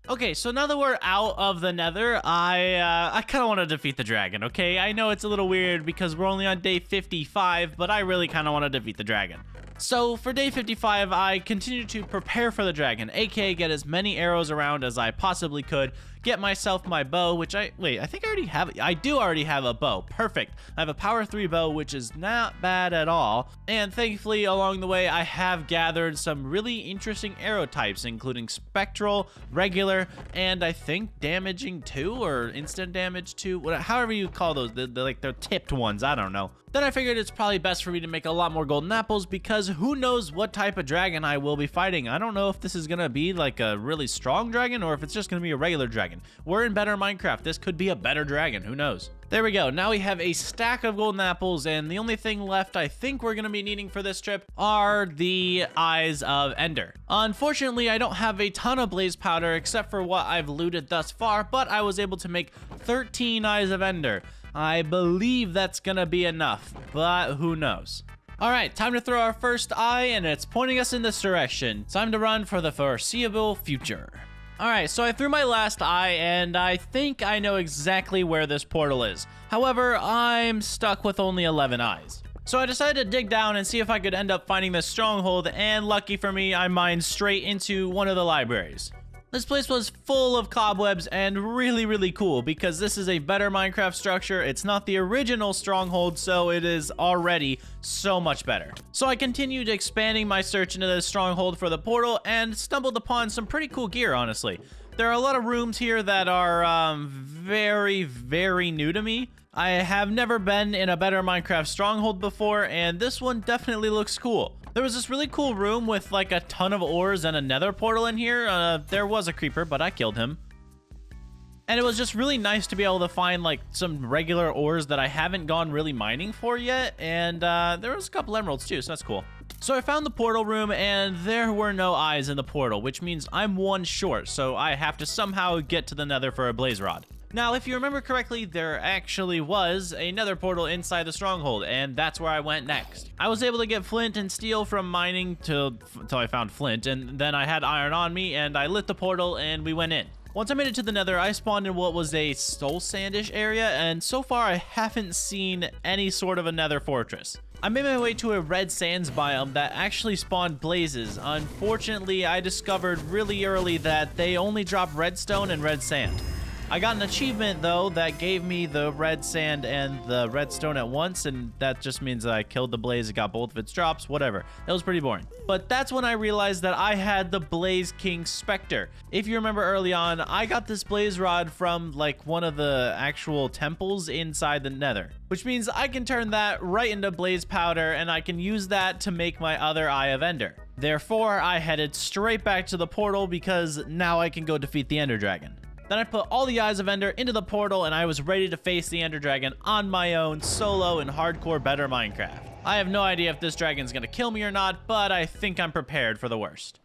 Okay, so now that we're out of the nether, I uh, I kind of want to defeat the dragon, okay? I know it's a little weird because we're only on day 55, but I really kind of want to defeat the dragon. So for day 55, I continued to prepare for the dragon, aka get as many arrows around as I possibly could, get myself my bow, which I, wait, I think I already have, I do already have a bow, perfect. I have a power 3 bow, which is not bad at all, and thankfully along the way I have gathered some really interesting arrow types, including spectral, regular, and I think damaging 2, or instant damage 2, whatever, however you call those, the, the, like they're tipped ones, I don't know. Then I figured it's probably best for me to make a lot more golden apples because who knows what type of dragon I will be fighting. I don't know if this is to be like a really strong dragon or if it's just to be a regular dragon. We're in better Minecraft. This could be a better dragon. Who knows? There we go. Now we have a stack of golden apples, and the only thing left I think we're going to be needing for this trip are the Eyes of Ender. Unfortunately, I don't have a ton of blaze powder except for what I've looted thus far, but I was able to make 13 Eyes of Ender. I believe that's going to be enough, but who knows? All right, time to throw our first eye, and it's pointing us in this direction. Time to run for the foreseeable future. All right, so I threw my last eye, and I think I know exactly where this portal is. However, I'm stuck with only 11 eyes. So I decided to dig down and see if I could end up finding this stronghold, and lucky for me, I mined straight into one of the libraries. This place was full of cobwebs and really, really cool because this is a better Minecraft structure. It's not the original stronghold, so it is already so much better. So I continued expanding my search into the stronghold for the portal and stumbled upon some pretty cool gear, honestly. There are a lot of rooms here that are um, very, very new to me. I have never been in a better Minecraft stronghold before, and this one definitely looks cool. There was this really cool room with like a ton of ores and a nether portal in here. Uh, there was a creeper, but I killed him. And it was just really nice to be able to find like some regular ores that I haven't gone really mining for yet. And uh, there was a couple emeralds too, so that's cool. So I found the portal room and there were no eyes in the portal, which means I'm one short. So I have to somehow get to the nether for a blaze rod. Now, if you remember correctly, there actually was another portal inside the stronghold, and that's where I went next. I was able to get flint and steel from mining till, till I found flint, and then I had iron on me, and I lit the portal, and we went in. Once I made it to the nether, I spawned in what was a soul sandish area, and so far I haven't seen any sort of a nether fortress. I made my way to a red sands biome that actually spawned blazes. Unfortunately, I discovered really early that they only drop redstone and red sand. I got an achievement, though, that gave me the red sand and the redstone at once, and that just means that I killed the blaze, got both of its drops, whatever. That was pretty boring. But that's when I realized that I had the Blaze King Spectre. If you remember early on, I got this blaze rod from, like, one of the actual temples inside the nether, which means I can turn that right into blaze powder, and I can use that to make my other Eye of Ender. Therefore, I headed straight back to the portal because now I can go defeat the Ender Dragon. Then I put all the Eyes of Ender into the portal and I was ready to face the Ender Dragon on my own, solo in hardcore better Minecraft. I have no idea if this dragon's gonna kill me or not, but I think I'm prepared for the worst.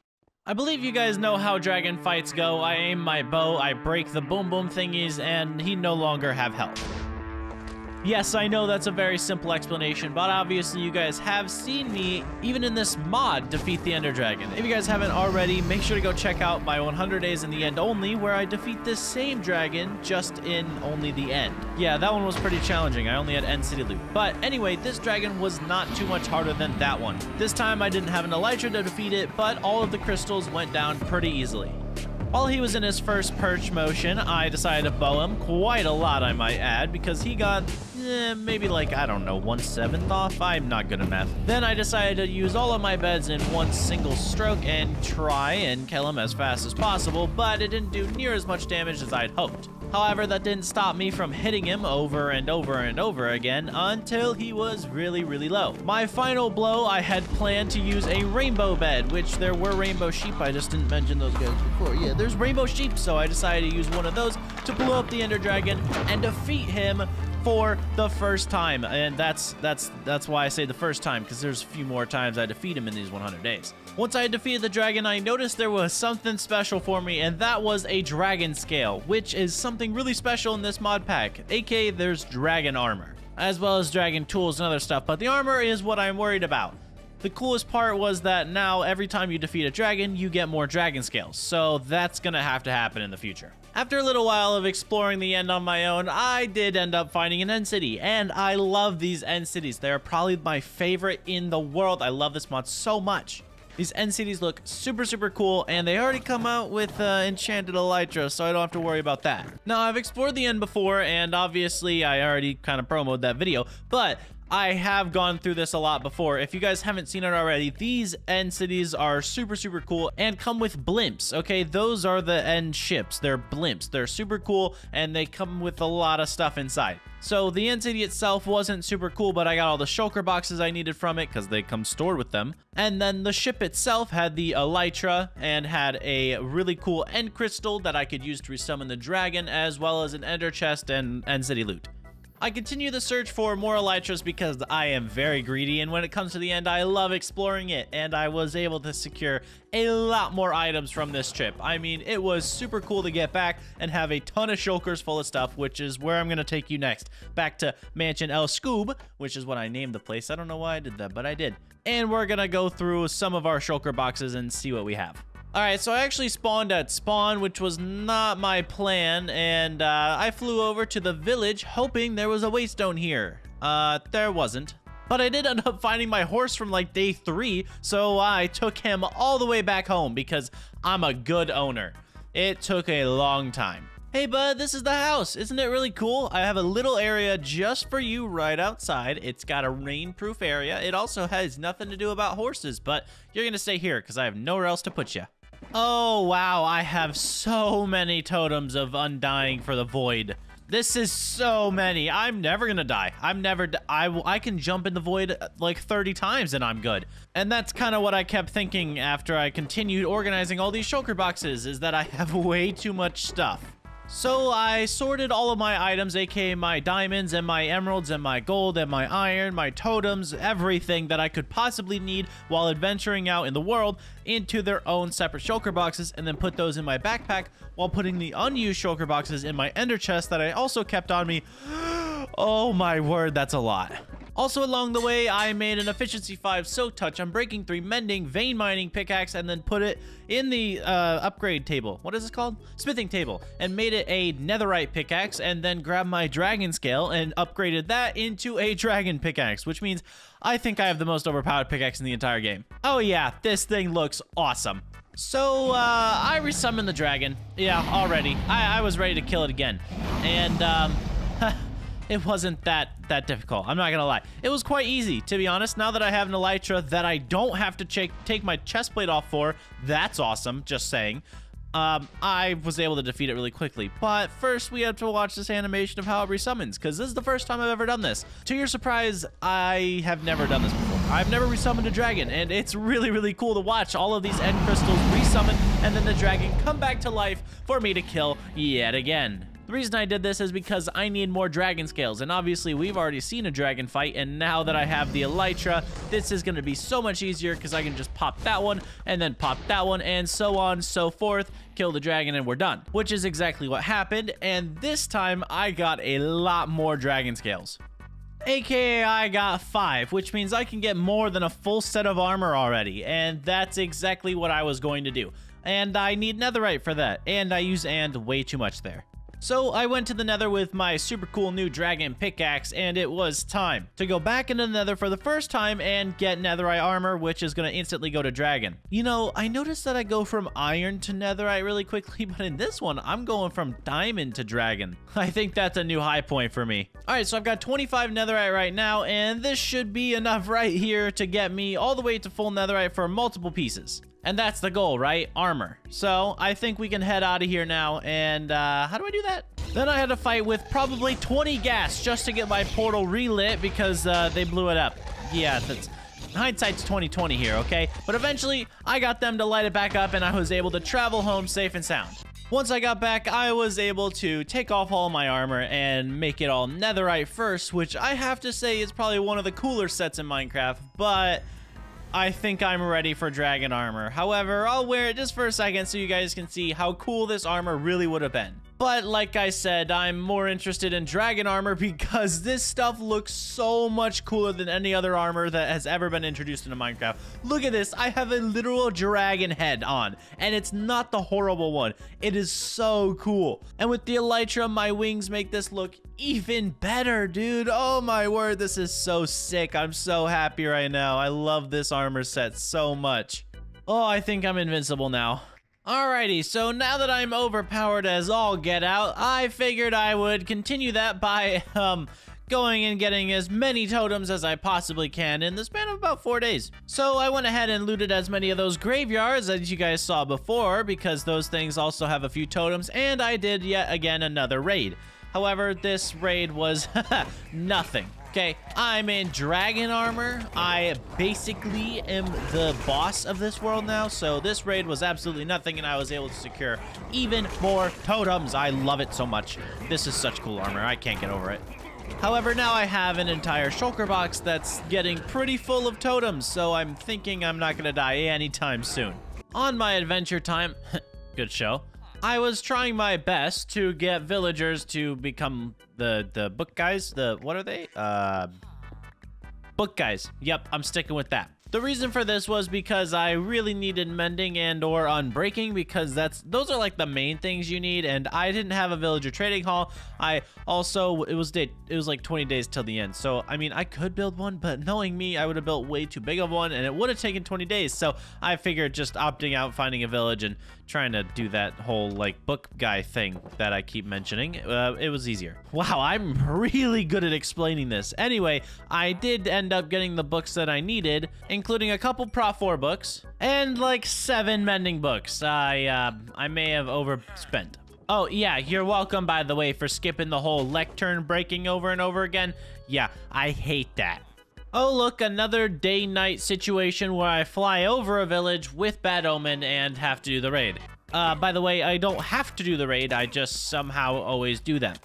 I believe you guys know how dragon fights go. I aim my bow, I break the boom boom thingies, and he no longer have health. Yes, I know that's a very simple explanation, but obviously you guys have seen me, even in this mod, defeat the Ender Dragon. If you guys haven't already, make sure to go check out my 100 Days in the End only, where I defeat this same dragon, just in only the end. Yeah, that one was pretty challenging. I only had End City loot. But anyway, this dragon was not too much harder than that one. This time I didn't have an Elytra to defeat it, but all of the crystals went down pretty easily. While he was in his first perch motion, I decided to bow him quite a lot, I might add, because he got eh, maybe like, I don't know, one seventh off? I'm not good at math. Then I decided to use all of my beds in one single stroke and try and kill him as fast as possible, but it didn't do near as much damage as I'd hoped. However, that didn't stop me from hitting him over and over and over again until he was really, really low. My final blow, I had planned to use a rainbow bed, which there were rainbow sheep. I just didn't mention those guys before. Yeah, there's rainbow sheep, so I decided to use one of those to blow up the Ender Dragon and defeat him for the first time. And that's that's that's why I say the first time, because there's a few more times I defeat him in these 100 days. Once I had defeated the dragon, I noticed there was something special for me, and that was a dragon scale, which is something really special in this mod pack, aka there's dragon armor, as well as dragon tools and other stuff, but the armor is what I'm worried about. The coolest part was that now every time you defeat a dragon, you get more dragon scales. So that's gonna have to happen in the future. After a little while of exploring the end on my own, I did end up finding an end city, and I love these end cities. They're probably my favorite in the world. I love this mod so much. These end cities look super, super cool, and they already come out with uh, Enchanted Elytra, so I don't have to worry about that. Now, I've explored the end before, and obviously I already kind of promoted that video, but I have gone through this a lot before. If you guys haven't seen it already, these end cities are super, super cool and come with blimps, okay? Those are the end ships. They're blimps. They're super cool, and they come with a lot of stuff inside. So the end city itself wasn't super cool, but I got all the shulker boxes I needed from it because they come stored with them. And then the ship itself had the Elytra and had a really cool end crystal that I could use to resummon the dragon, as well as an ender chest and end city loot. I continue the search for more elytras because I am very greedy, and when it comes to the end, I love exploring it, and I was able to secure a lot more items from this trip. I mean, it was super cool to get back and have a ton of shulkers full of stuff, which is where I'm going to take you next. Back to Mansion El Scoob, which is what I named the place. I don't know why I did that, but I did. And we're going to go through some of our shulker boxes and see what we have. Alright, so I actually spawned at spawn, which was not my plan, and uh, I flew over to the village hoping there was a waystone here. Uh, there wasn't. But I did end up finding my horse from like day three, so I took him all the way back home because I'm a good owner. It took a long time. Hey bud, this is the house. Isn't it really cool? I have a little area just for you right outside. It's got a rainproof area. It also has nothing to do about horses, but you're gonna stay here because I have nowhere else to put you. Oh, wow. I have so many totems of undying for the void. This is so many. I'm never gonna die. I'm never. I I can jump in the void uh, like 30 times and I'm good. And that's kind of what I kept thinking after I continued organizing all these shulker boxes. Is that I have way too much stuff. So I sorted all of my items, aka my diamonds and my emeralds and my gold and my iron, my totems, everything that I could possibly need while adventuring out in the world into their own separate shulker boxes and then put those in my backpack while putting the unused shulker boxes in my ender chest that I also kept on me. oh my word, that's a lot. Also along the way, I made an Efficiency 5 Silk Touch, Unbreaking 3 Mending, Vein Mining Pickaxe, and then put it in the uh, upgrade table. What is this called? Smithing table. And made it a Netherite Pickaxe, and then grabbed my Dragon Scale and upgraded that into a Dragon Pickaxe, which means I think I have the most overpowered pickaxe in the entire game. Oh yeah, this thing looks awesome. So, uh, I resummoned the dragon. Yeah, already. I, I was ready to kill it again. And, um... it wasn't that that difficult. I'm not gonna lie. It was quite easy, to be honest. Now that I have an Elytra that I don't have to take my chest plate off for, that's awesome, just saying. Um, I was able to defeat it really quickly. But first, we have to watch this animation of how it resummons, because this is the first time I've ever done this. To your surprise, I have never done this before. I've never resummoned a dragon, and it's really, really cool to watch all of these end crystals resummon, and then the dragon come back to life for me to kill yet again. The reason I did this is because I need more dragon scales, and obviously we've already seen a dragon fight, and now that I have the Elytra, this is going to be so much easier because I can just pop that one, and then pop that one, and so on, so forth, kill the dragon, and we're done. Which is exactly what happened, and this time I got a lot more dragon scales. AKA I got 5, which means I can get more than a full set of armor already, and that's exactly what I was going to do. And I need netherite for that, and I use and way too much there. So I went to the nether with my super cool new dragon pickaxe and it was time to go back into the nether for the first time and get netherite armor, which is going to instantly go to dragon. You know, I noticed that I go from iron to netherite really quickly, but in this one, I'm going from diamond to dragon. I think that's a new high point for me. All right, so I've got 25 netherite right now, and this should be enough right here to get me all the way to full netherite for multiple pieces. And that's the goal, right? Armor. So I think we can head out of here now. And uh, how do I do that? Then I had to fight with probably 20 ghasts just to get my portal relit because uh, they blew it up. Yeah, that's hindsight's 2020 here, okay? But eventually, I got them to light it back up and I was able to travel home safe and sound. Once I got back, I was able to take off all my armor and make it all netherite first, which I have to say is probably one of the cooler sets in Minecraft, but I think I'm ready for dragon armor. However, I'll wear it just for a second so you guys can see how cool this armor really would have been. But like I said, I'm more interested in dragon armor because this stuff looks so much cooler than any other armor that has ever been introduced into Minecraft. Look at this. I have a literal dragon head on, and it's not the horrible one. It is so cool. And with the elytra, my wings make this look even better, dude. Oh my word, this is so sick. I'm so happy right now. I love this armor set so much. Oh, I think I'm invincible now. Alrighty, so now that I'm overpowered as all get out, I figured I would continue that by, um, going and getting as many totems as I possibly can in the span of about four days. So I went ahead and looted as many of those graveyards as you guys saw before, because those things also have a few totems, and I did yet again another raid. However, this raid was nothing. Okay, I'm in dragon armor. I basically am the boss of this world now, so this raid was absolutely nothing, and I was able to secure even more totems. I love it so much. This is such cool armor. I can't get over it. However, now I have an entire shulker box that's getting pretty full of totems, so I'm thinking I'm not going to die anytime soon. On my adventure time, good show, I was trying my best to get villagers to become the the book guys. The what are they? Uh, book guys. Yep, I'm sticking with that. The reason for this was because I really needed mending and or unbreaking because that's those are like the main things you need and I didn't have a villager trading hall. I also it was day it was like 20 days till the end. So I mean I could build one but knowing me I would have built way too big of one and it would have taken 20 days. So I figured just opting out finding a village and trying to do that whole like book guy thing that I keep mentioning. Uh, it was easier. Wow, I'm really good at explaining this. Anyway, I did end up getting the books that I needed, including a couple Prot 4 books and like seven mending books. I uh, I may have overspent. Oh, yeah, you're welcome, by the way, for skipping the whole lectern breaking over and over again. Yeah, I hate that. Oh, look, another day-night situation where I fly over a village with Bad Omen and have to do the raid. Uh, by the way, I don't have to do the raid, I just somehow always do them.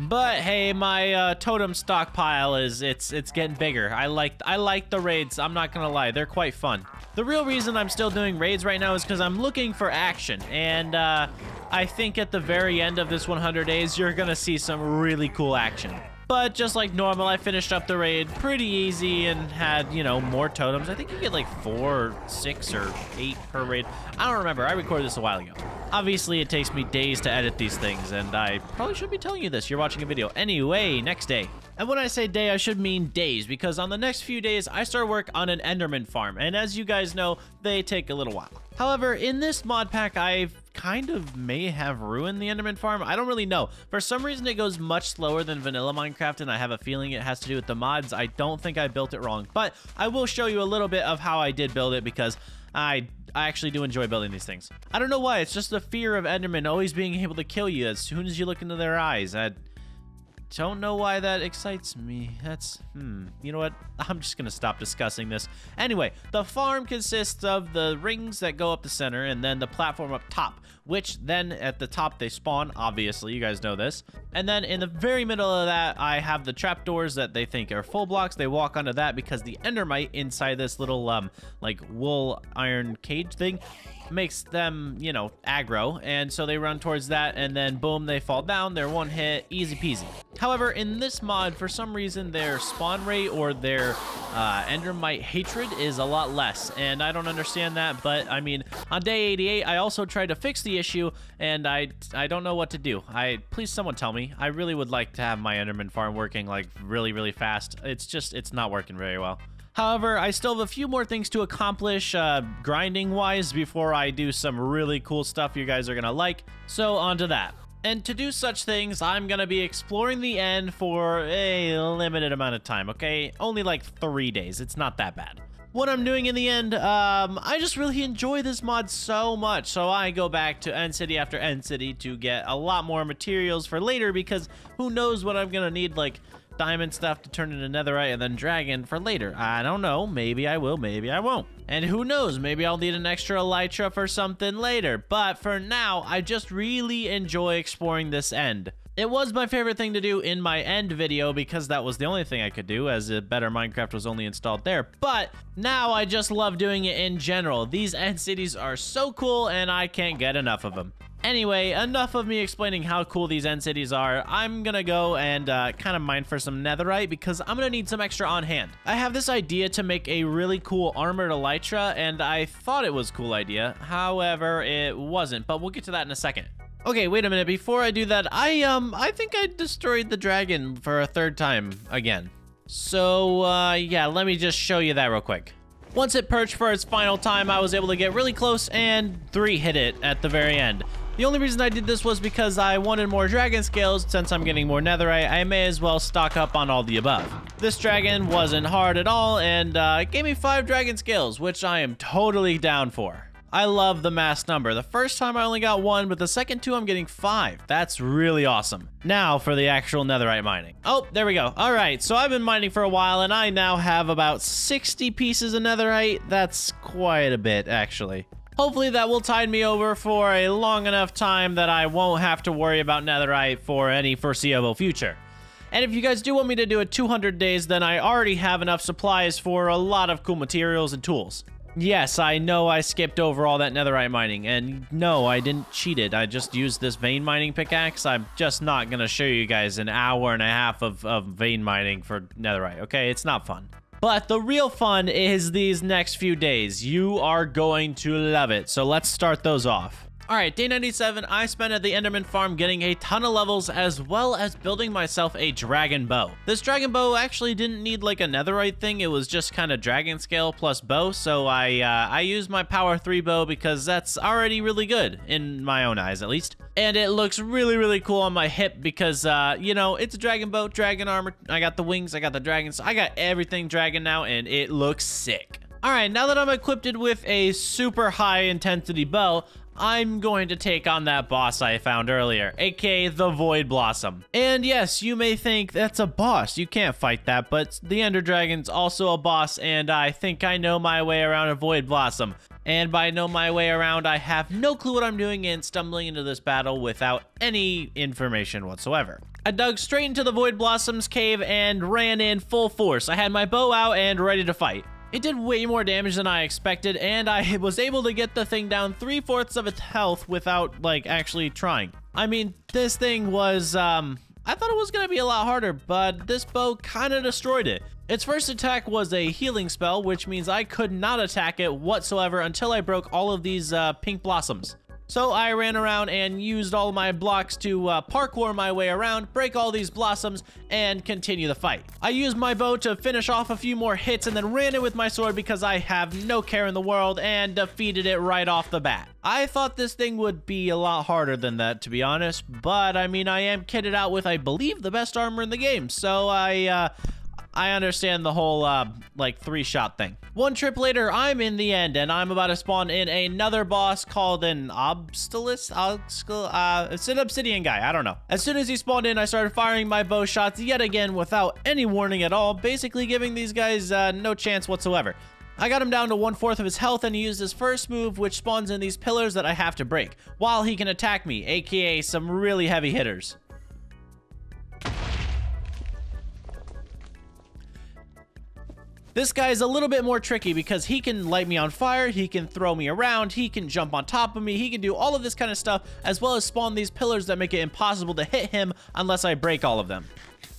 But hey, my uh, totem stockpile is it's it's getting bigger. I like I like the raids. I'm not gonna lie, they're quite fun. The real reason I'm still doing raids right now is because I'm looking for action, and uh, I think at the very end of this 100 days, you're gonna see some really cool action. But just like normal, I finished up the raid pretty easy and had, you know, more totems. I think you get like four, or six, or eight per raid. I don't remember. I recorded this a while ago. Obviously, it takes me days to edit these things, and I probably shouldn't be telling you this. You're watching a video. Anyway, next day. And when I say day, I should mean days, because on the next few days, I start work on an Enderman farm, and as you guys know, they take a little while. However, in this mod pack, I've kind of may have ruined the Enderman farm. I don't really know. For some reason, it goes much slower than vanilla Minecraft, and I have a feeling it has to do with the mods. I don't think I built it wrong, but I will show you a little bit of how I did build it because I I actually do enjoy building these things. I don't know why. It's just the fear of Enderman always being able to kill you as soon as you look into their eyes. I don't know why that excites me. That's, hmm, you know what? I'm just gonna stop discussing this. Anyway, the farm consists of the rings that go up the center and then the platform up top, which then at the top they spawn, obviously, you guys know this. And then in the very middle of that, I have the trapdoors that they think are full blocks. They walk onto that because the endermite inside this little, um, like wool iron cage thing makes them, you know, aggro. And so they run towards that and then boom, they fall down. They're one hit, easy peasy. However, in this mod, for some reason, their spawn rate or their uh, Endermite hatred is a lot less. And I don't understand that. But I mean, on day 88, I also tried to fix the issue and I, I don't know what to do. I Please someone tell me. I really would like to have my Enderman farm working like really, really fast. It's just, it's not working very well. However, I still have a few more things to accomplish uh, grinding-wise before I do some really cool stuff you guys are going to like. So on to that. And to do such things, I'm going to be exploring the end for a limited amount of time, okay? Only like three days. It's not that bad. What I'm doing in the end, um, I just really enjoy this mod so much, so I go back to End City after End City to get a lot more materials for later because who knows what I'm going to need, like, diamond stuff to turn into netherite and then dragon for later. I don't know. Maybe I will, maybe I won't. And who knows, maybe I'll need an extra elytra for something later. But for now, I just really enjoy exploring this end. It was my favorite thing to do in my end video because that was the only thing I could do as a better Minecraft was only installed there. But now I just love doing it in general. These end cities are so cool and I can't get enough of them. Anyway, enough of me explaining how cool these end cities are. I'm gonna go and uh, kind of mine for some netherite because I'm gonna need some extra on hand. I have this idea to make a really cool armored elytra, and I thought it was a cool idea. However, it wasn't, but we'll get to that in a second. Okay, wait a minute. Before I do that, I um I think I destroyed the dragon for a third time again. So, uh, yeah, let me just show you that real quick. Once it perched for its final time, I was able to get really close and three hit it at the very end. The only reason I did this was because I wanted more dragon scales. Since I'm getting more netherite, I may as well stock up on all the above. This dragon wasn't hard at all and uh, it gave me five dragon scales, which I am totally down for. I love the mass number. The first time I only got one, but the second two I'm getting five. That's really awesome. Now for the actual netherite mining. Oh, there we go. All right, so I've been mining for a while and I now have about 60 pieces of netherite. That's quite a bit, actually. Hopefully that will tide me over for a long enough time that I won't have to worry about netherite for any foreseeable future. And if you guys do want me to do it 200 days, then I already have enough supplies for a lot of cool materials and tools. Yes, I know I skipped over all that netherite mining, and no, I didn't cheat it. I just used this vein mining pickaxe. I'm just not gonna show you guys an hour and a half of, of vein mining for netherite, okay? It's not fun. But the real fun is these next few days. You are going to love it. So let's start those off. All right, day 97, I spent at the Enderman farm getting a ton of levels as well as building myself a dragon bow. This dragon bow actually didn't need like a netherite thing, it was just kind of dragon scale plus bow, so I uh, I used my power 3 bow because that's already really good, in my own eyes at least. And it looks really, really cool on my hip because, uh, you know, it's a dragon bow, dragon armor, I got the wings, I got the dragons, I got everything dragon now, and it looks sick. Alright, now that I'm equipped with a super high intensity bow, I'm going to take on that boss I found earlier, aka the Void Blossom. And yes, you may think that's a boss, you can't fight that, but the Ender Dragon's also a boss, and I think I know my way around a Void Blossom. And by know my way around, I have no clue what I'm doing and stumbling into this battle without any information whatsoever. I dug straight into the Void Blossom's cave and ran in full force. I had my bow out and ready to fight. It did way more damage than I expected, and I was able to get the thing down three-fourths of its health without, like, actually trying. I mean, this thing was, um... I thought it was going to be a lot harder, but this bow kind of destroyed it. Its first attack was a healing spell, which means I could not attack it whatsoever until I broke all of these uh, pink blossoms. So I ran around and used all my blocks to uh, parkour my way around, break all these blossoms, and continue the fight. I used my bow to finish off a few more hits and then ran it with my sword because I have no care in the world and defeated it right off the bat. I thought this thing would be a lot harder than that, to be honest, but I mean, I am kitted out with, I believe, the best armor in the game, so I, uh, I understand the whole, uh, like, three-shot thing. One trip later, I'm in the end, and I'm about to spawn in another boss called an Obstalis? Uh, it's an Obsidian guy, I don't know. As soon as he spawned in, I started firing my bow shots yet again without any warning at all, basically giving these guys uh, no chance whatsoever. I got him down to one-fourth of his health and he used his first move which spawns in these pillars that I have to break, while he can attack me, aka some really heavy hitters. This guy is a little bit more tricky because he can light me on fire, he can throw me around, he can jump on top of me, he can do all of this kind of stuff, as well as spawn these pillars that make it impossible to hit him unless I break all of them.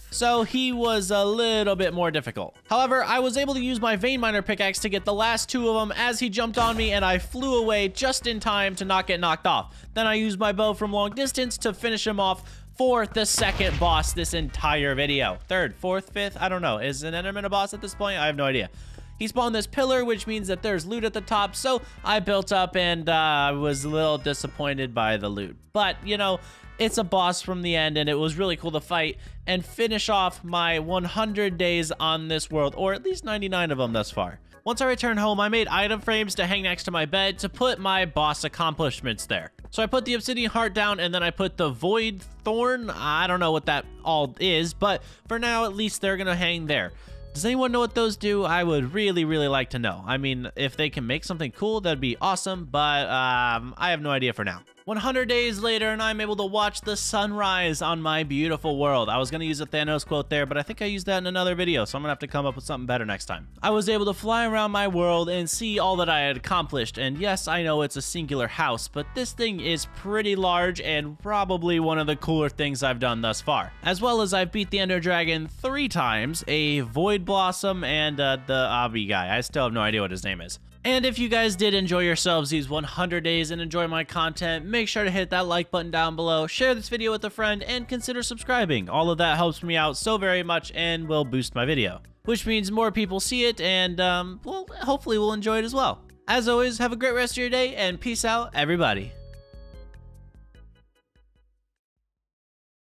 So he was a little bit more difficult. However, I was able to use my Vein Miner pickaxe to get the last two of them as he jumped on me and I flew away just in time to not get knocked off. Then I used my bow from long distance to finish him off for the second boss this entire video. Third, fourth, fifth, I don't know. Is an Enderman a boss at this point? I have no idea. He spawned this pillar, which means that there's loot at the top, so I built up and I uh, was a little disappointed by the loot. But, you know, it's a boss from the end, and it was really cool to fight and finish off my 100 days on this world, or at least 99 of them thus far. Once I returned home, I made item frames to hang next to my bed to put my boss accomplishments there. So I put the obsidian heart down and then I put the void thorn. I don't know what that all is, but for now, at least they're going to hang there. Does anyone know what those do? I would really, really like to know. I mean, if they can make something cool, that'd be awesome, but um, I have no idea for now. 100 days later, and I'm able to watch the sunrise on my beautiful world. I was going to use a Thanos quote there, but I think I used that in another video, so I'm going to have to come up with something better next time. I was able to fly around my world and see all that I had accomplished, and yes, I know it's a singular house, but this thing is pretty large and probably one of the cooler things I've done thus far. As well as I've beat the Ender Dragon three times, a Void Blossom, and uh, the Obby guy. I still have no idea what his name is. And if you guys did enjoy yourselves these 100 days and enjoy my content, make sure to hit that like button down below, share this video with a friend, and consider subscribing. All of that helps me out so very much and will boost my video. Which means more people see it and, um, well, hopefully will enjoy it as well. As always, have a great rest of your day and peace out, everybody.